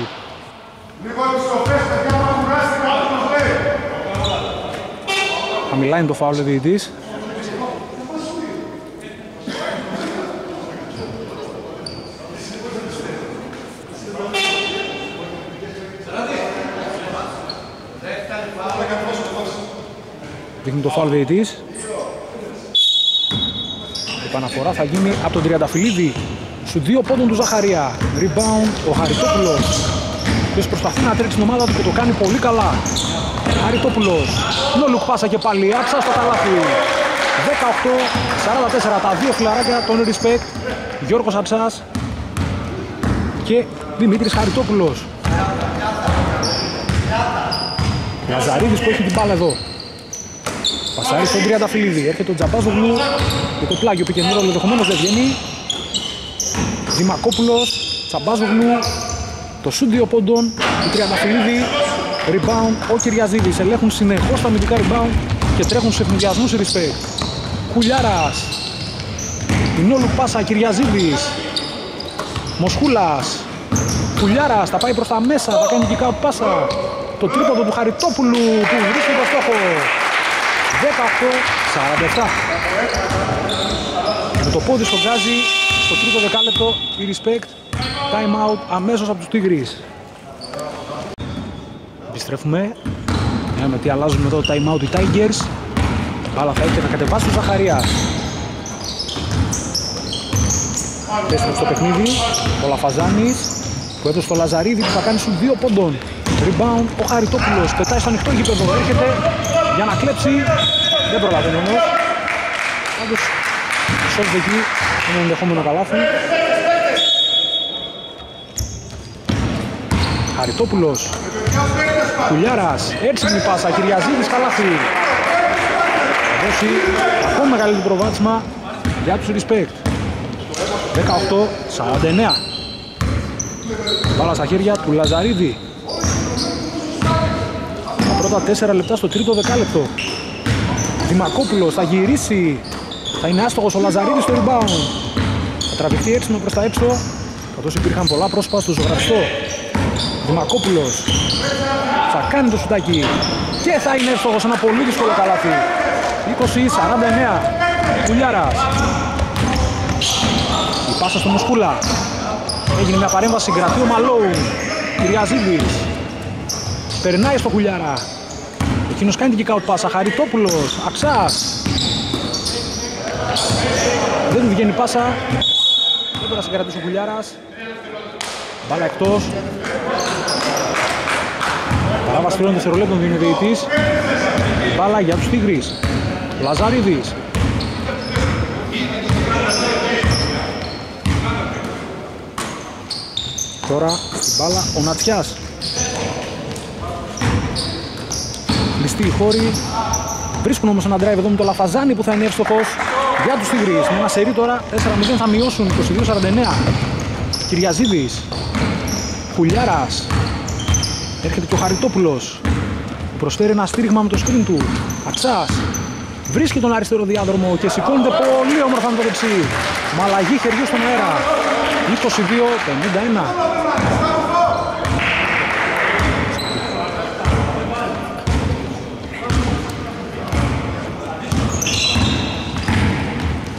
Λίγο επιστροφές, παιδιά, Χαμηλά είναι το φάουλ ο διαιτητής. Δείχνει το φάουλ διαιτητής. Η επαναφορά θα γίνει από τον Τριανταφυλλίδη σου δύο πόντων του Ζαχαρία. Rebound ο Χαριτόπουλος. Ποιος προσπαθεί να τρέξει την ομάδα του και το κάνει πολύ καλά. Χαριτόπουλος. Νόλουκ πάσα και πάλι. Άψα στο καλάθι. 18-44 τα δύο φιλαράκια των Respect. Γιώργος Αψάς και Δημήτρης Χαριτόπουλος. Λαζαρίδης που έχει την μπάλα εδώ. Πασάρι στον Τριανταφυλλίδη. Έρχεται ο Τζαμπάζογλου και το πλάγιο επικεντρώνει ενδεχομένως δεν βγαίνει. Δημακόπουλος, Τσαμπάζογλου, το σούντιο πόντων, του Τριανταφυλλίδη Rebound ο Κυριαζίδης. Ελέγχουν συνεχώς τα αμυντικά rebound και τρέχουν σε ευνηδιασμούς respect. Κουλιάρας. Ινόλου πάσα Κυριαζίδης. Μοσχούλας. Κουλιάρας θα πάει προς τα μέσα, θα κάνει και κάτω πάσα. Το τρίποδο του Χαριτόπουλου που βρίσκει το στόχο. 18-47. Με το πόδι στον γκάζι, στο τρίτο δεκάλεπτο η respect. Time out αμέσως από τους Tigris. Επιστρέφουμε. με τι αλλάζουμε εδώ το time out οι Tigers. Αλλά θα έρθει να κατεβάσει ο Ζαχαρίας. Επιστρέφουμε στο παιχνίδι. Ο Λαφαζάνης που έδωσε το Λαζαρίδη που θα κάνει σου δύο πόντων. Rebound ο Χαριτόπουλος. Πετάει στο ανοιχτό γήπεδο. Έρχεται για να κλέψει. Δεν προλαβαίνει όμως. Πάντως, σώβεται εκεί ένα ενδεχόμενο καλάθι. Χαριτόπουλος. Κουλιάρας. Έξυπνη πάσα. Κυριαζίδης καλάθι. Θα δώσει ακόμα μεγαλύτερο προβάδισμα για τους respect. 18-49. Μπάλα στα χέρια του Λαζαρίδη. Τα πρώτα 4 λεπτά στο τρίτο δεκάλεπτο. Δημακόπουλος θα γυρίσει. Θα είναι άστοχος ο Λαζαρίδης στο rebound. Θα τραβηχτεί έξυπνο προς τα έξω. Καθώς υπήρχαν πολλά πρόσωπα στο ζωγραφιστό. Δημακόπουλος θα κάνει το σουτάκι και θα είναι εύστοχος ένα πολύ δύσκολο καλάθι. 20-49. Κουλιάρας. Η πάσα στο Μουσκούλα. Έγινε μια παρέμβαση, κρατεί ο Μαλόου. Κυριαζίδης. Περνάει στο Κουλιάρα. Εκείνος κάνει την kick out πάσα. Χαριτόπουλος. Αξάς. Δεν του βγαίνει πάσα. Δεν μπορεί να συγκρατήσει ο Κουλιάρας. Μπάλα εκτός. Παράβαση τριών δευτερολέπτων δίνει ο διαιτής. Μπάλα για τους Τίγρης. Λαζαρίδης. Τώρα στην μπάλα ο Νατσιάς. Κλειστή η χώρη. Βρίσκουν όμως ένα drive εδώ με το Λαφαζάνι που θα είναι εύστοχος για τους Τίγρης. Με ένα σερί τώρα 4-0 θα μειώσουν 22-49. Κυριαζίδης. Χουλιάρας. Έρχεται και ο Χαριτόπουλος. Που προσφέρει ένα στήριγμα με το screen του. Αξάς. Βρίσκει τον αριστερό διάδρομο και σηκώνεται πολύ όμορφα με το δεξί. Με αλλαγή χεριού στον αέρα. 22-51.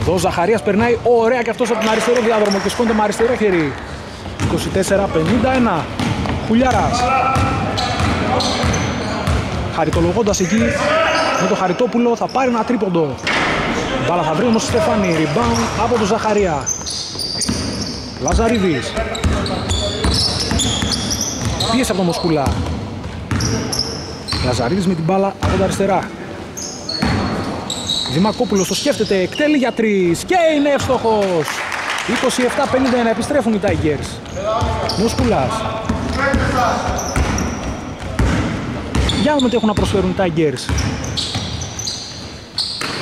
Εδώ ο Ζαχαρίας περνάει ωραία και αυτός από την αριστερό διάδρομο και σηκώνεται με αριστερό χέρι. 24-51. Χουλιάρας. Χαριτολογώντας εκεί με το Χαριτόπουλο θα πάρει ένα τρίποντο. Μπάλα θα βρει όμως η Στεφάνη. Rebound από τον Ζαχαρία. Λαζαρίδης. Πίεση από τον Μοσκούλα. Λαζαρίδης με την μπάλα από τα αριστερά. Δημακόπουλος το σκέφτεται, εκτέλει για τρεις και είναι εύστοχος. 27-51 επιστρέφουν οι Tigers. Μουσκουλάς. Για να δούμε τι έχουν να προσφέρουν οι Tigers.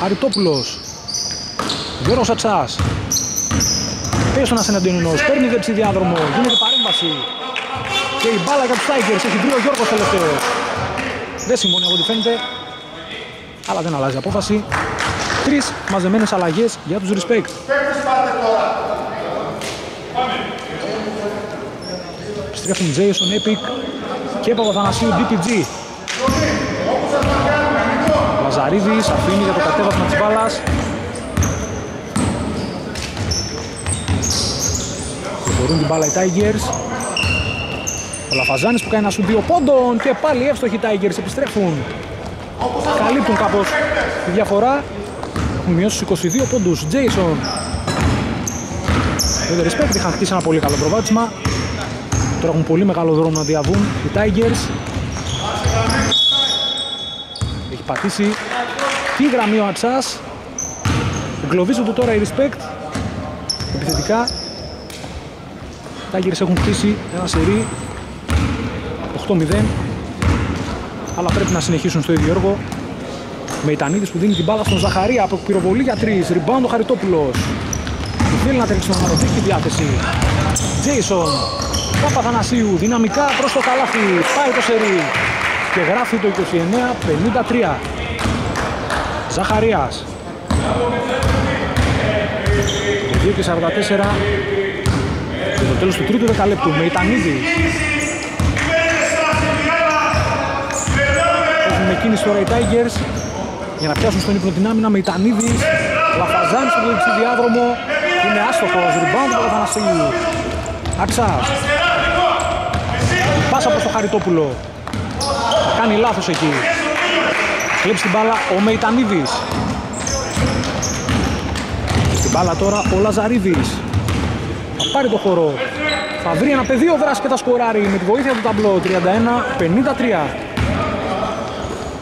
Χαριτόπουλος. Γιώργος Ατσάς. Πέσει ένας εναντίον ενός. Παίρνει δεξί διάδρομο. Γίνεται παρέμβαση. Και η μπάλα για τους Tigers. Έχει βρει ο Γιώργος τελευταίος. Δεν συμφωνεί από ό,τι φαίνεται. Αλλά δεν αλλάζει απόφαση. Τρεις μαζεμένες αλλαγές για τους Respect. Επιστρέφουν Jason Epic και Παπαθανασίου DPG. Λαζαρίδης αφήνει για το κατέβασμα της μπάλας. Προχωρούν την μπάλα οι Tigers. Ο Λαφαζάνης που κάνει ένα σου δύο πόντων και πάλι εύστοχοι οι Tigers επιστρέφουν. Καλύπτουν κάπως τη διαφορά. Έχουν μειώσει στους 22 πόντους. Jason. Το Respect είχαν χτίσει ένα πολύ καλό προβάτισμα. Τώρα έχουν πολύ μεγάλο δρόμο να διαβούν οι Tigers. Έχει πατήσει τη γραμμή ο Ατσάς. Εγκλωβίζονται τώρα οι Respect. Επιθετικά. Οι Tigers έχουν χτίσει ένα σερί 8-0 αλλά πρέπει να συνεχίσουν στο ίδιο έργο. Με Ιτανίδης που δίνει την μπάλα στον Ζαχαρία από πυροβολή για τρεις. Rebound ο Χαριτόπουλος. Που θέλει να τρέξει τον Αναδίκη διάθεση. Τζέισον. Παπαθανασίου δυναμικά προς το καλάθι. Πάει το σερί. Και γράφει το 29-53. Ζαχαρίας. 2 και 44. Και το τέλος του τρίτου δεκαλέπτου. Με Ιτανίδη. Έχουν κίνηση τώρα οι Tigers για να πιάσουν στον ύπνο την άμυνα με Ιτανίδης. Λαφαζάνης στο δεξί διάδρομο. Είναι άστοχος. Rebound του Παπαθανασίου. Αξάς. Πάσα προς το Χαριτόπουλο. Θα κάνει λάθος εκεί. Κλέψει την μπάλα ο Μεϊτανίδης. Στην μπάλα τώρα ο Λαζαρίδης. Θα πάρει το χώρο. Θα βρει ένα πεδίο δράσης και θα σκοράρει με τη βοήθεια του ταμπλό 31-53.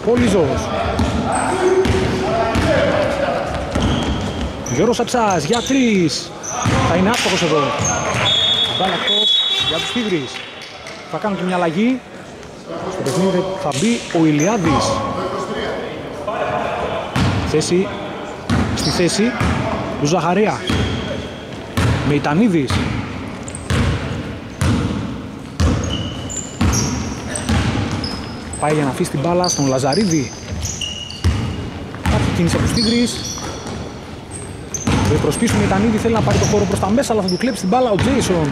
Πολύ ζώος. Γιώργος Αψάς για τρεις. Θα είναι άστοχος εδώ. Μπάλα για τους Τίγρης. Θα κάνουν και μια αλλαγή. Στο παιχνίδι θα μπει ο Ηλιάδης. Θέση, στη θέση του Ζαχαρία. Με Ιτανίδης. Πάει για να αφήσει την μπάλα στον Λαζαρίδη. Υπάρχει κίνηση από τους Τίγρης. Δεν προσπίσουν η Ιτανίδη θέλει να πάρει το χώρο προς τα μέσα αλλά θα του κλέψει την μπάλα ο Τζέισον.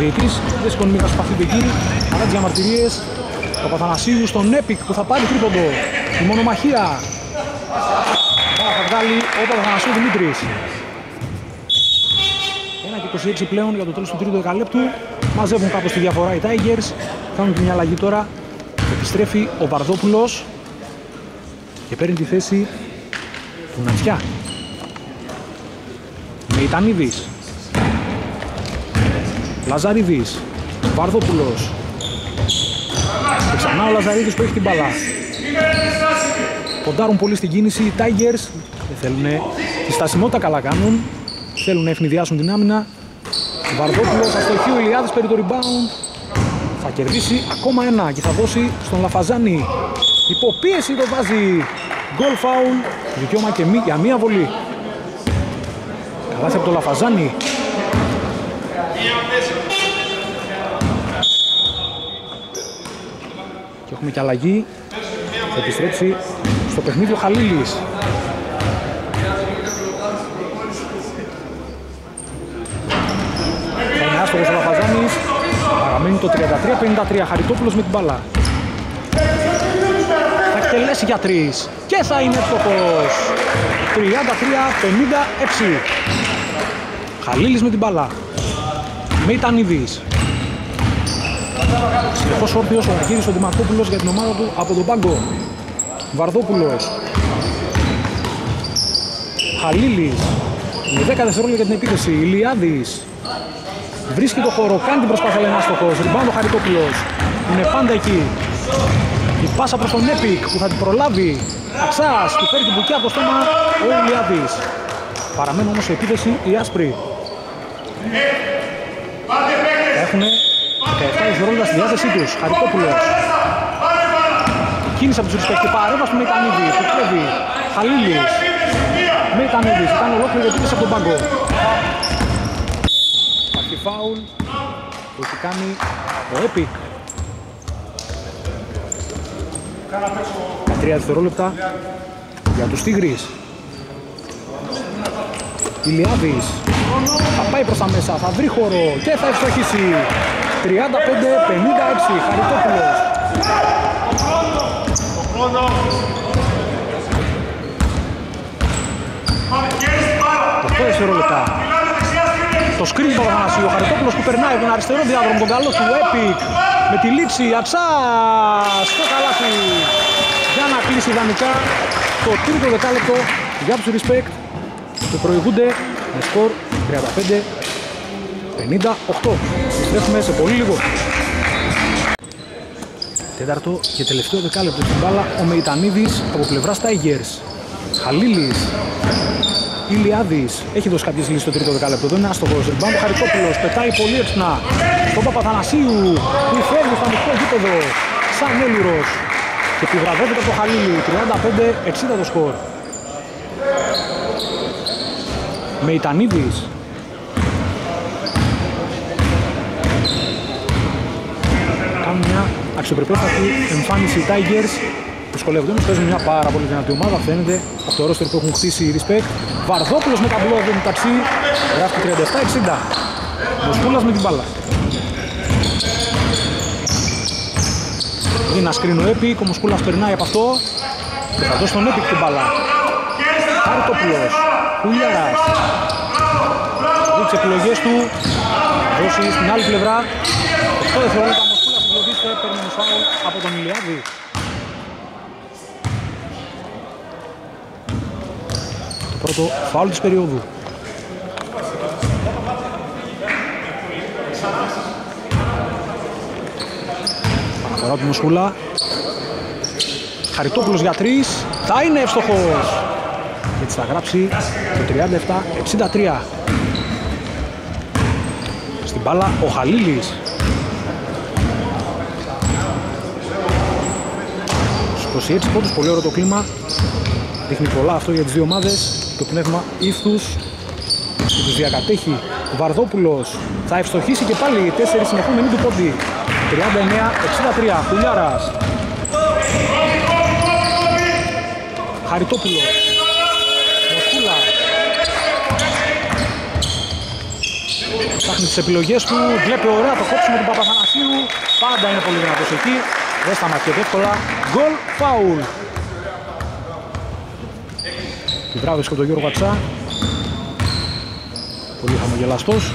Διετής δεν σηκώνει μήκα σπαθή εκεί, αλλά τις διαμαρτυρίες το Παθανασίου στον Έπικ που θα πάρει τρίποντο. Η μονομαχία. θα βγάλει ο Παθανασίου Δημήτρης. 1 και 26 πλέον για το τέλος του τρίτου δεκαλέπτου. Μαζεύουν κάπως τη διαφορά οι Tigers. Κάνουν και μια αλλαγή τώρα. Επιστρέφει ο Βαρδόπουλος και παίρνει τη θέση του Νατσιά. Με Ιτανίδης. Λαζαρίδης, Βαρδόπουλος. Και ξανά ο Λαζαρίδης που έχει την μπαλά. Ποντάρουν πολύ στην κίνηση οι Tigers. Δεν θέλουν τη στασιμότητα καλά κάνουν. Θέλουν να ευνηδιάσουν την άμυνα. Βαρδόπουλος, αστοχεί ο Ηλιάδης περί το rebound. Θα κερδίσει ακόμα ένα και θα δώσει στον Λαφαζάνη. Υποπίεση το βάζει. Γκολ φάουλ. Δικαίωμα και μη, για μία βολή. Καλάθι από το Λαφαζάνη. Έχουμε και αλλαγή. Θα επιστρέψει στο παιχνίδι ο Χαλίλης. Θα είναι άστοχος ο Λαφαζάνης. Παραμένει το 33-53. Χαριτόπουλος με την μπάλα. Θα εκτελέσει για τρεις. Και θα είναι εύστοχος. 33-56. Χαλίλης με την μπάλα. Μεϊτανίδης. Συνεχώς όρθιος ο Αγγίδης ο Δημαρκόπουλος για την ομάδα του από τον πάγκο. Βαρδόπουλος. Χαλίλης. Με 10 δευτερόλεπτα για την επίθεση. Ηλιάδης. Βρίσκει το χώρο, κάνει την προσπάθεια να άστοχος. Ριμπάνω ο Χαριτόπουλος. Είναι πάντα εκεί. Η πάσα προς τον Έπικ που θα την προλάβει. Αξάς, του φέρει την μπουκιά από το στόμα ο Ηλιάδης. Παραμένει όμως σε επίθεση οι άσπροι. Έχουν 17 δευτερόλεπτα στη διάθεσή τους. Χαριτόπουλος. Κίνησε από τους respect. Παρέμβαση με Ιτανίδη. Του κλέβει. Χαλίλης. Με Ιτανίδη. Ήταν ολόκληρη επίθεση από τον πάγκο. Υπάρχει φάουλ που έχει κάνει ο Epic. 13 δευτερόλεπτα για τους Τίγρης. Ηλιάδης θα πάει προς τα μέσα, θα βρει χώρο και θα ευστοχίσει 35-56 Χαριτόπουλος. Το δευτερόλεπτα το screen του Παπαθανασίου, ο Χαριτόπουλος που περνάει από τον αριστερό διάδρομο, τον καλό του Epic. Με τη λήξη, Αψάς στο καλάθι. Για να κλείσει ιδανικά το τρίτο δεκάλεπτο για τους Respect που προηγούνται με σκορ 35-58. Επιστρέφουμε σε πολύ λίγο. Τέταρτο και τελευταίο δεκάλεπτο στην μπάλα ο Μεϊτανίδης από πλευράς Tigers. Χαλίλης, Ηλιάδης έχει δώσει κάποιες λύσεις στο τρίτο δεκάλεπτο. Δεν είναι άστοχος. Ριμπάμπο Χαριτόπουλος πετάει πολύ έξυπνα στον Παπαθανασίου που φέρνει στο ανοιχτό γήπεδο σαν έλουρος και επιβραβεύεται από το Χαλίλη. 35-60 το σκορ. Μεϊτανίδης κάνουν μια αξιοπρεπέστατη εμφάνιση οι Tigers δυσκολεύονται όμως παίζουν μια πάρα πολύ δυνατή ομάδα. Φαίνεται από το ρόστερ που έχουν χτίσει οι Respect. Βαρδόπουλος με τα μπλόβ μεταξύ γράφει 37-60 Μοσκούλας με την μπάλα. Δίνει ένα σκρίνο Epic, ο Μοσκούλας περνάει από αυτό. Και θα δώσει τον Epic την μπάλα. Χάρτοπουλος, Κουλιαράς. Δει τις επιλογές του. Δώσει στην άλλη πλευρά. 8 δευτερόλεπτα Μοσκούλας επιλογής και παίρνει φάουλ από τον Ηλιάδη πρώτο φάουλ της περίοδου. Αναφορά του Μοσχούλα. Χαριτόπουλος για τρεις. Θα είναι εύστοχος. και έτσι θα γράψει το 37-63. Στην μπάλα ο Χαλίλης. 26 πόντους, πολύ ωραίο το κλίμα. Δείχνει πολλά αυτό για τις δύο ομάδες. Το πνεύμα ήθους και τους διακατέχει. Ο Βαρδόπουλος θα ευστοχίσει και πάλι 4 συνεχόμενοι του πόντι. 39-63. Κουλιάρας. Χαριτόπουλος. Μοσκούλα. Ψάχνει τις επιλογές του. Βλέπει ωραία το κόψιμο του Παπαθανασίου. Πάντα είναι πολύ δυνατός εκεί. Δεν σταματιέται εύκολα. Γκολ φάουλ. Και μπράβο και τον Γιώργο Κατσά. Πολύ χαμογελαστός.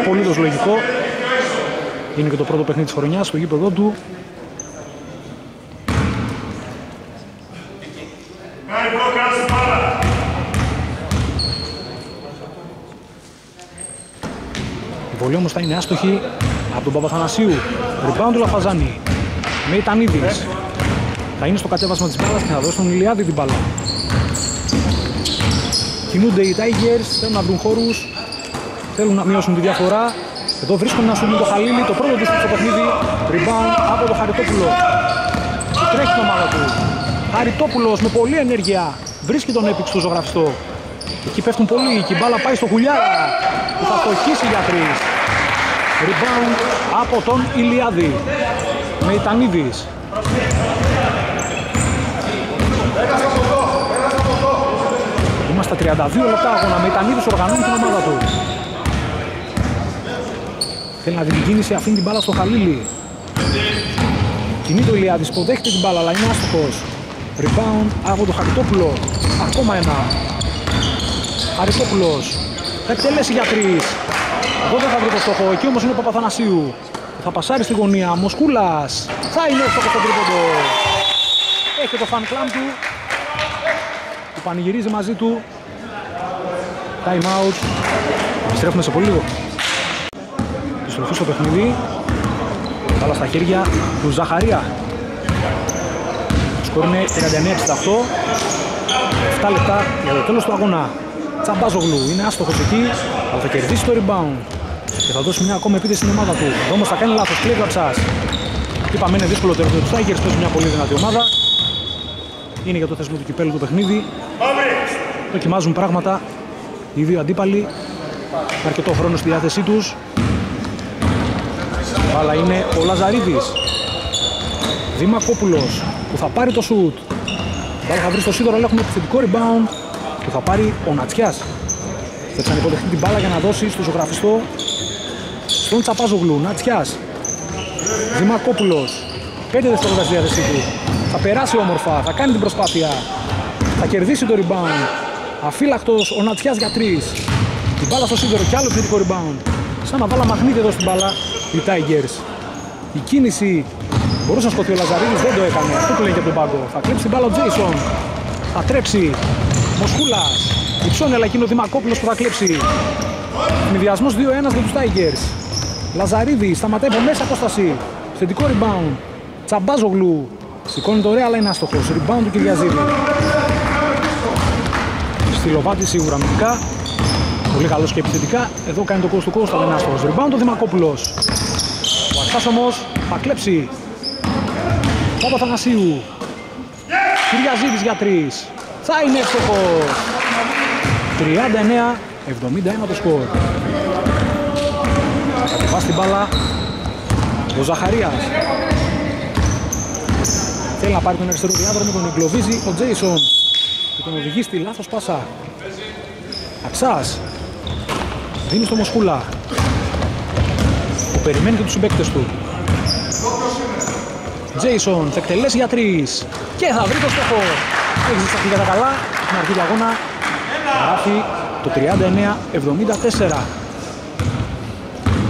Απολύτως λογικό. Είναι και το πρώτο παιχνίδι της χρονιάς στο γήπεδο του. Η βολή όμως θα είναι άστοχη από τον Παπαθανασίου. Rebound του Λαφαζάνη. Με Ιτανίδης. Θα είναι στο κατέβασμα της μπάλας και θα δώσει τον Ηλιάδη την μπάλα. Κινούνται οι Tigers, θέλουν να βρουν χώρους, θέλουν να μειώσουν τη διαφορά. Εδώ βρίσκουν να σου το Χαλίλη, το πρώτο τους στο παιχνίδι. Rebound από το Χαριτόπουλο. Τρέχει την ομάδα του. Χαριτόπουλος με πολλή ενέργεια βρίσκει τον έπιξ του ζωγραφιστό. Εκεί πέφτουν πολλοί και η μπάλα πάει στο Χουλιάρα που θα στοχίσει για τρεις. Rebound από τον Ηλιάδη. Με Ιτανίδης. Είμαστε 32 λεπτά αγώνα. Με Ιτανίδης οργανώνει την ομάδα του. Θέλει να δει την κίνηση, αφήνει την μπάλα στο Χαλίλη. Κινεί το Ηλιάδης, υποδέχεται την μπάλα, αλλά είναι άστοχος. Rebound από το Χαριτόπουλο. Ακόμα ένα. Χαριτόπουλος. Θα εκτελέσει για τρεις. Εδώ δεν θα βρει το στόχο. Εκεί όμως είναι ο Παπαθανασίου. Θα πασάρει στη γωνία. Μοσκούλας. Θα είναι εύστοχο στο τρίποντο. Έχει το fan club του. Που πανηγυρίζει μαζί του. Time out. Επιστρέφουμε σε πολύ λίγο. Επιστροφή στο παιχνίδι. Καλά στα χέρια του Ζαχαρία. Σκορ είναι 39-68. 7 λεπτά για το τέλος του αγώνα. Τσαμπάζογλου είναι άστοχος εκεί, αλλά θα κερδίσει το rebound. Και θα δώσει μια ακόμα επίθεση στην ομάδα του. Εδώ όμως θα κάνει λάθος, κλέβει ο Αψάς. Είπαμε είναι δύσκολο το του Tigers, παίζει μια πολύ δυνατή ομάδα. Είναι για το θεσμό του κυπέλου το παιχνίδι. Δοκιμάζουν πράγματα οι δύο αντίπαλοι. Με αρκετό χρόνο στη διάθεσή τους. Αλλά είναι ο Λαζαρίδης. Δημακόπουλος που θα πάρει το σουτ. Μπάλα θα βρει στο σίδερο, αλλά έχουμε επιθετικό rebound που θα πάρει ο Νατσιάς. Θα ξανυποδεχτεί την μπάλα για να δώσει στο ζωγραφιστό στον Τσαπάζογλου. Νατσιάς. Δημακόπουλος. 5 δευτερόλεπτα στη διάθεσή του. Θα περάσει όμορφα, θα κάνει την προσπάθεια. Θα κερδίσει το rebound. Αφύλακτος ο Νατσιάς για 3. Την μπάλα στο σίδερο και άλλο επιθετικό rebound. Σαν να βάλα μαγνήτη εδώ στην μπάλα οι Tigers. Η κίνηση μπορούσε να σκοτεί ο Λαζαρίδης, δεν το έκανε. Αυτό που λέει και από τον πάγκο. Θα κλέψει την μπάλα ο Τζέισον. Θα τρέψει. Μοσχούλας. Υψώνει αλλά εκείνο ο Δημακόπουλος που θα κλέψει. Συνδυασμός 2-1 για τους Tigers. Λαζαρίδη σταματάει από μέσα απόσταση. Θετικό rebound. Τσαμπάζογλου. Σηκώνει το ωραία αλλά είναι άστοχος. Rebound του Κυριαζίδη. Στυλοβάτη σίγουρα αμυντικά. Πολύ καλός και επιθετικά. Εδώ κάνει το κόστος του κόστο, αλλά είναι άστοχος. Rebound ο Δημακόπουλος. Ο Αστάς όμως θα κλέψει. Παπαθανασίου. Κυριαζίδης για τρεις. Θα είναι εύστοχος. 39-71 το σκορ. Θα κατεβάσει την μπάλα ο Ζαχαρίας. Θέλει να πάρει τον αριστερό διάδρομο, τον εγκλωβίζει ο Τζέισον και τον οδηγεί στη λάθος πάσα. Αξάς. Δίνει στο Μοσχούλα. Που περιμένει και τους συμπαίκτες του. Τζέισον θα εκτελέσει για τρεις. Και θα βρει το στόχο. Έχει ζητήσει για τα καλά. Στην αρχή του αγώνα. Γράφει το 39-74.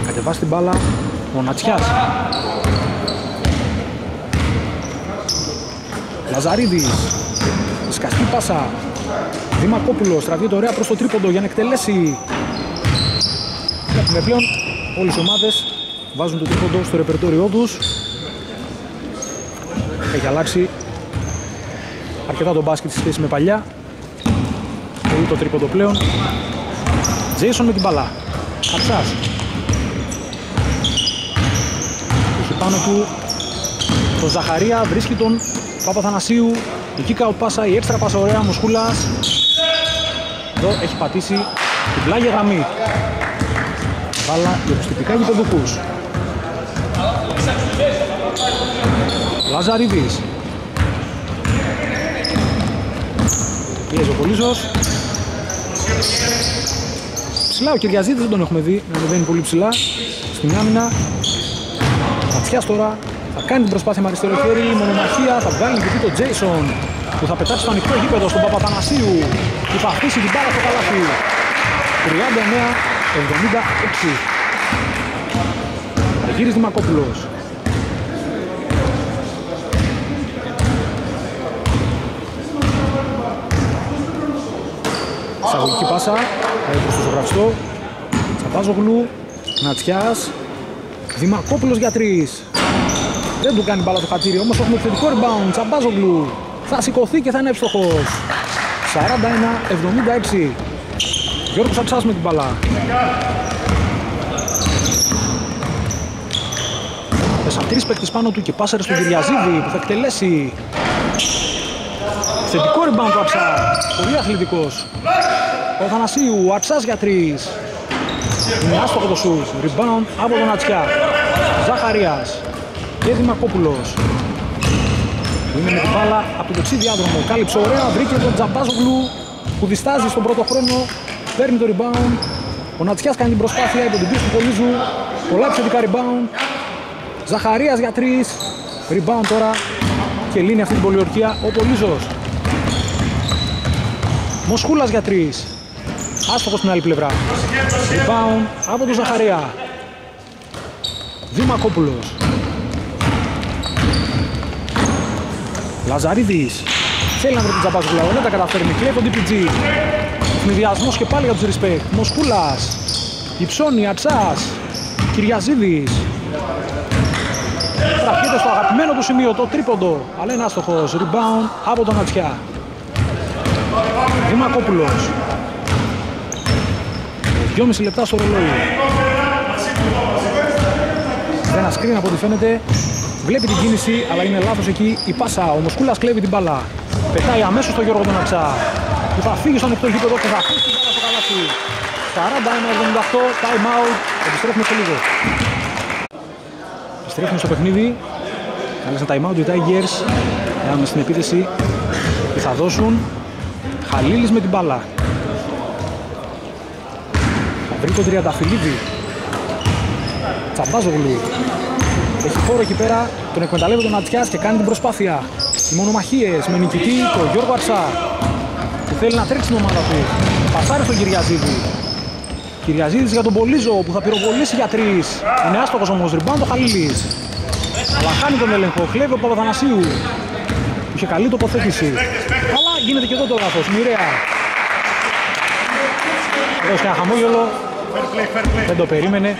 Κατεβάσει την μπάλα ο Νατσιάς. Λαζαρίδης. Σκαστή πάσα. Δημακόπουλος τραβεί ωραία προς το τρίποντο για να εκτελέσει. Βλέπουμε πλέον όλες οι ομάδες βάζουν το τρίποντο στο ρεπερτόριό τους. Έχει αλλάξει αρκετά τον μπάσκετ στη σχέση με παλιά. Πολύ το τρίποντο πλέον. Τζέισον με την μπαλά. Αψάς. Έχει πάνω του το Ζαχαρία, βρίσκει τον Παπαθανασίου. Η kick out πάσα, η έξτρα πάσα ωραία, Μοσχούλας. Εδώ έχει πατήσει την πλάγια γραμμή. Βάλα για τους τυπικά γηπεδούχους. Λαζαρίδης. Πιέζει ο Πολύσος. Ψηλά ο Κυριαζίδης δεν τον έχουμε δει να ανεβαίνει πολύ ψηλά. Στην άμυνα. Ματσιάς τώρα. Θα κάνει την προσπάθεια με αριστερό χέρι. Μονομαχία. Θα βγάλει την το Τζέισον. Που θα πετάξει στο ανοιχτό γήπεδο στον Παπαθανασίου. Που θα αφήσει την μπάλα στο καλάθι. 39-76. Αργύρης Δημακόπουλος. Εισαγωγική πάσα, προς το ζωγραφιστό. Τσαπάζογλου, Νατσιάς, Δημακόπουλος για τρεις. Δεν του κάνει μπάλα το χατήρι, όμως έχουμε θετικό rebound, Τσαπάζογλου. Θα σηκωθεί και θα είναι εύστοχος. 41-76. Γιώργος Αψάς με την μπάλα. Μέσα τρεις παίκτες πάνω του και πάσαρε στον Κυριαζίδη που θα εκτελέσει. Θετικό rebound του Αψά. Πολύ αθλητικός. Ο Θανασίου, ο Ατσάς για τρεις. Είναι άστοχο το σουτ. Rebound από τον Ατσιά. Ζαχαρίας και Δημακόπουλος. Είναι με την μπάλα από το δεξί διάδρομο. Κάλυψε ωραία, βρήκε τον Τζαμπάζογλου που διστάζει στον πρώτο χρόνο. Παίρνει το rebound. Ο Νατσιάς κάνει την προσπάθεια υπό την πίεση του Πολύζου. Πολλά επιθετικά rebound. Ζαχαρίας για τρεις. Rebound τώρα και λύνει αυτή την πολιορκία ο Πολύζος. Μοσχούλας για τρεις. Άστοχος στην άλλη πλευρά. Rebound από τον Ζαχαρία. Δημακόπουλος. Λαζαρίδης. Θέλει να βρει την Τζαμπάζουλα, δεν τα καταφέρνει. Κλέβει τον DPG. Χνηδιασμός και πάλι για τους respect. Μοσχούλας. Υψώνει, Ατσάς. Κυριαζίδης. Τραχείται στο αγαπημένο του σημείο, το τρίποντο. Αλλά είναι άστοχος. Rebound από τον Ατσιά. Δημακόπουλος. 2,5 λεπτά στο ρολόι. Ένα screen από ό,τι φαίνεται. Βλέπει την κίνηση, αλλά είναι λάθος εκεί η πάσα. Ο Μοσκούλας κλέβει την μπάλα. Πετάει αμέσως στο Γιώργο τον Αψά. Που θα φύγει στο ανοιχτό γήπεδο και θα αφήσει την μπάλα στο καλάθι. 41-78, time out. Επιστρέφουμε σε λίγο. Επιστρέφουμε στο παιχνίδι. Κάλεσαν time out οι Tigers. Κάνουμε στην επίθεση. Και θα δώσουν Χαλίλης με την μπάλα. Θα βρει τον Τριανταφυλλίδη. Τσαμπάζογλου. Έχει χώρο εκεί πέρα, τον εκμεταλλεύει τον Ατσιάς και κάνει την προσπάθεια. Οι μονομαχίες με νικητή τον Γιώργο Αρσά που θέλει να τρέξει την ομάδα του. Πασάρει στον Κυριαζίδη. Κυριαζίδης για τον Πολύζο που θα πυροβολήσει για τρεις. Είναι άστοχος όμως, ριμπάν το Χαλίλης. Αλλά χάνει τον έλεγχο, κλέβει ο Παπαθανασίου. Είχε καλή τοποθέτηση. Αλλά γίνεται και εδώ το λάθος, μοιραία. Εδώ ένα χαμόγελο. Δεν το περίμενε.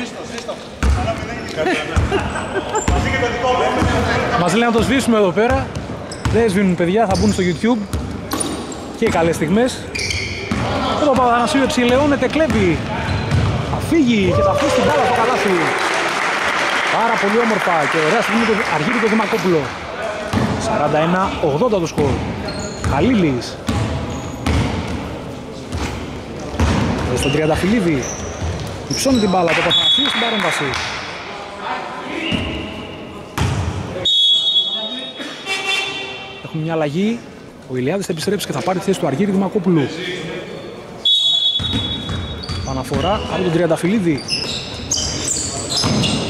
Μας λέει να το σβήσουμε εδώ πέρα. Δεν σβήνουν παιδιά, θα μπουν στο YouTube. Και οι καλές στιγμές. Εδώ ο Παπαθανασίου εξηλαιώνεται, κλέβει. Θα φύγει και θα αφήσει την μπάλα στο καλάθι. Πάρα πολύ όμορφα και ωραία στιγμή το αργύρι το Δημακόπουλο. 41-80 το σκορ. Χαλίλης. Στον Τριανταφυλλίδη. Υψώνει την μπάλα, το Παπαθανασίου στην παρέμβαση. Έχουμε μια αλλαγή. Ο Ηλιάδης θα επιστρέψει και θα πάρει τη θέση του Αργύρη Δημακόπουλου. Αναφορά από τον Τριανταφυλλίδη.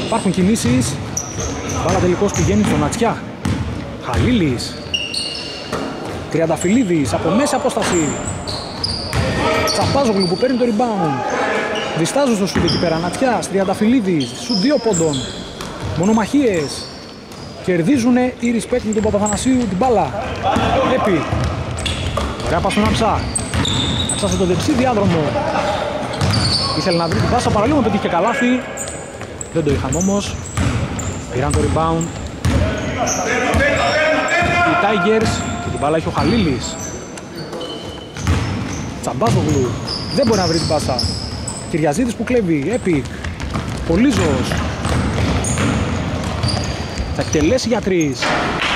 Υπάρχουν κινήσεις. Μπάλα τελικώς πηγαίνει στον Ατσιά. Χαλίλης. Τριανταφυλλίδης από μέση απόσταση. Τσαπάζογλου που παίρνει το rebound. Διστάζουν στο σούτ εκεί πέρα. Νατιάς, Τριανταφυλλίδης, σου δύο πόντων. Μονομαχίες. Κερδίζουν οι respect με τον Παπαθανασίου την μπάλα. Έπι. Ωραία πας στον Αψά. Αψά σε το δεξί διάδρομο. Ήθελε να βρει την πάσα, παραλίγο πετύχει και καλάθι. Δεν το είχαν όμως. Πήραν το rebound. Οι Tigers και την μπάλα έχει ο Χαλίλης. Τσαμπάζογλου. Δεν μπορεί να βρει την πάσα. Κυριαζίδης που κλέβει. Epic. Πολύζος. Θα εκτελέσει για τρεις.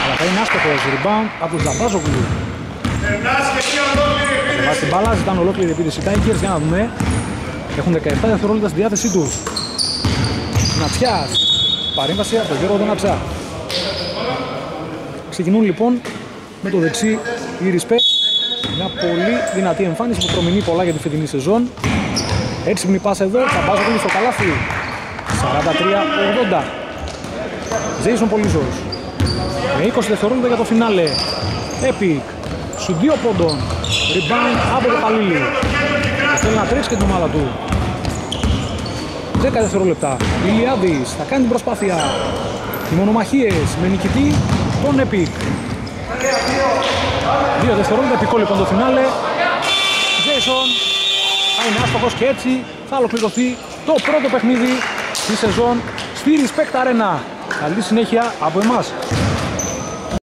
Αλλά θα είναι άστοχος. Rebound από τον Τσαμπάζογλου. Βάζει την μπάλα, ζητάνε ολόκληρη επίδεση Tigers για να δούμε. Έχουν 17 δευτερόλεπτα στη διάθεσή τους. Νατσιάς. Παρέμβαση από τον Γιώργο Δοναψά. Ξεκινούν λοιπόν με το δεξί η Respect. Μια πολύ δυνατή εμφάνιση που προμηνεί πολλά για τη φετινή σεζόν. Έτσι μου πάσα εδώ, θα πάσω πολύ στο καλάθι. 43-80. Jason Πολύζος. Με 20 δευτερόλεπτα για το φινάλε. Epic. Σου δύο πόντων. Rebound από το Παλίλι. Θέλει να τρέξει και την ομάδα του. 10 δευτερόλεπτα. Ηλιάδης θα κάνει την προσπάθεια. Οι μονομαχίες με νικητή τον Epic. Δύο δευτερόλεπτα επικό λοιπόν το φινάλε. Jason θα είναι άστοχος και έτσι θα ολοκληρωθεί το πρώτο παιχνίδι της σεζόν στη Respect Arena. Καλή συνέχεια από εμάς.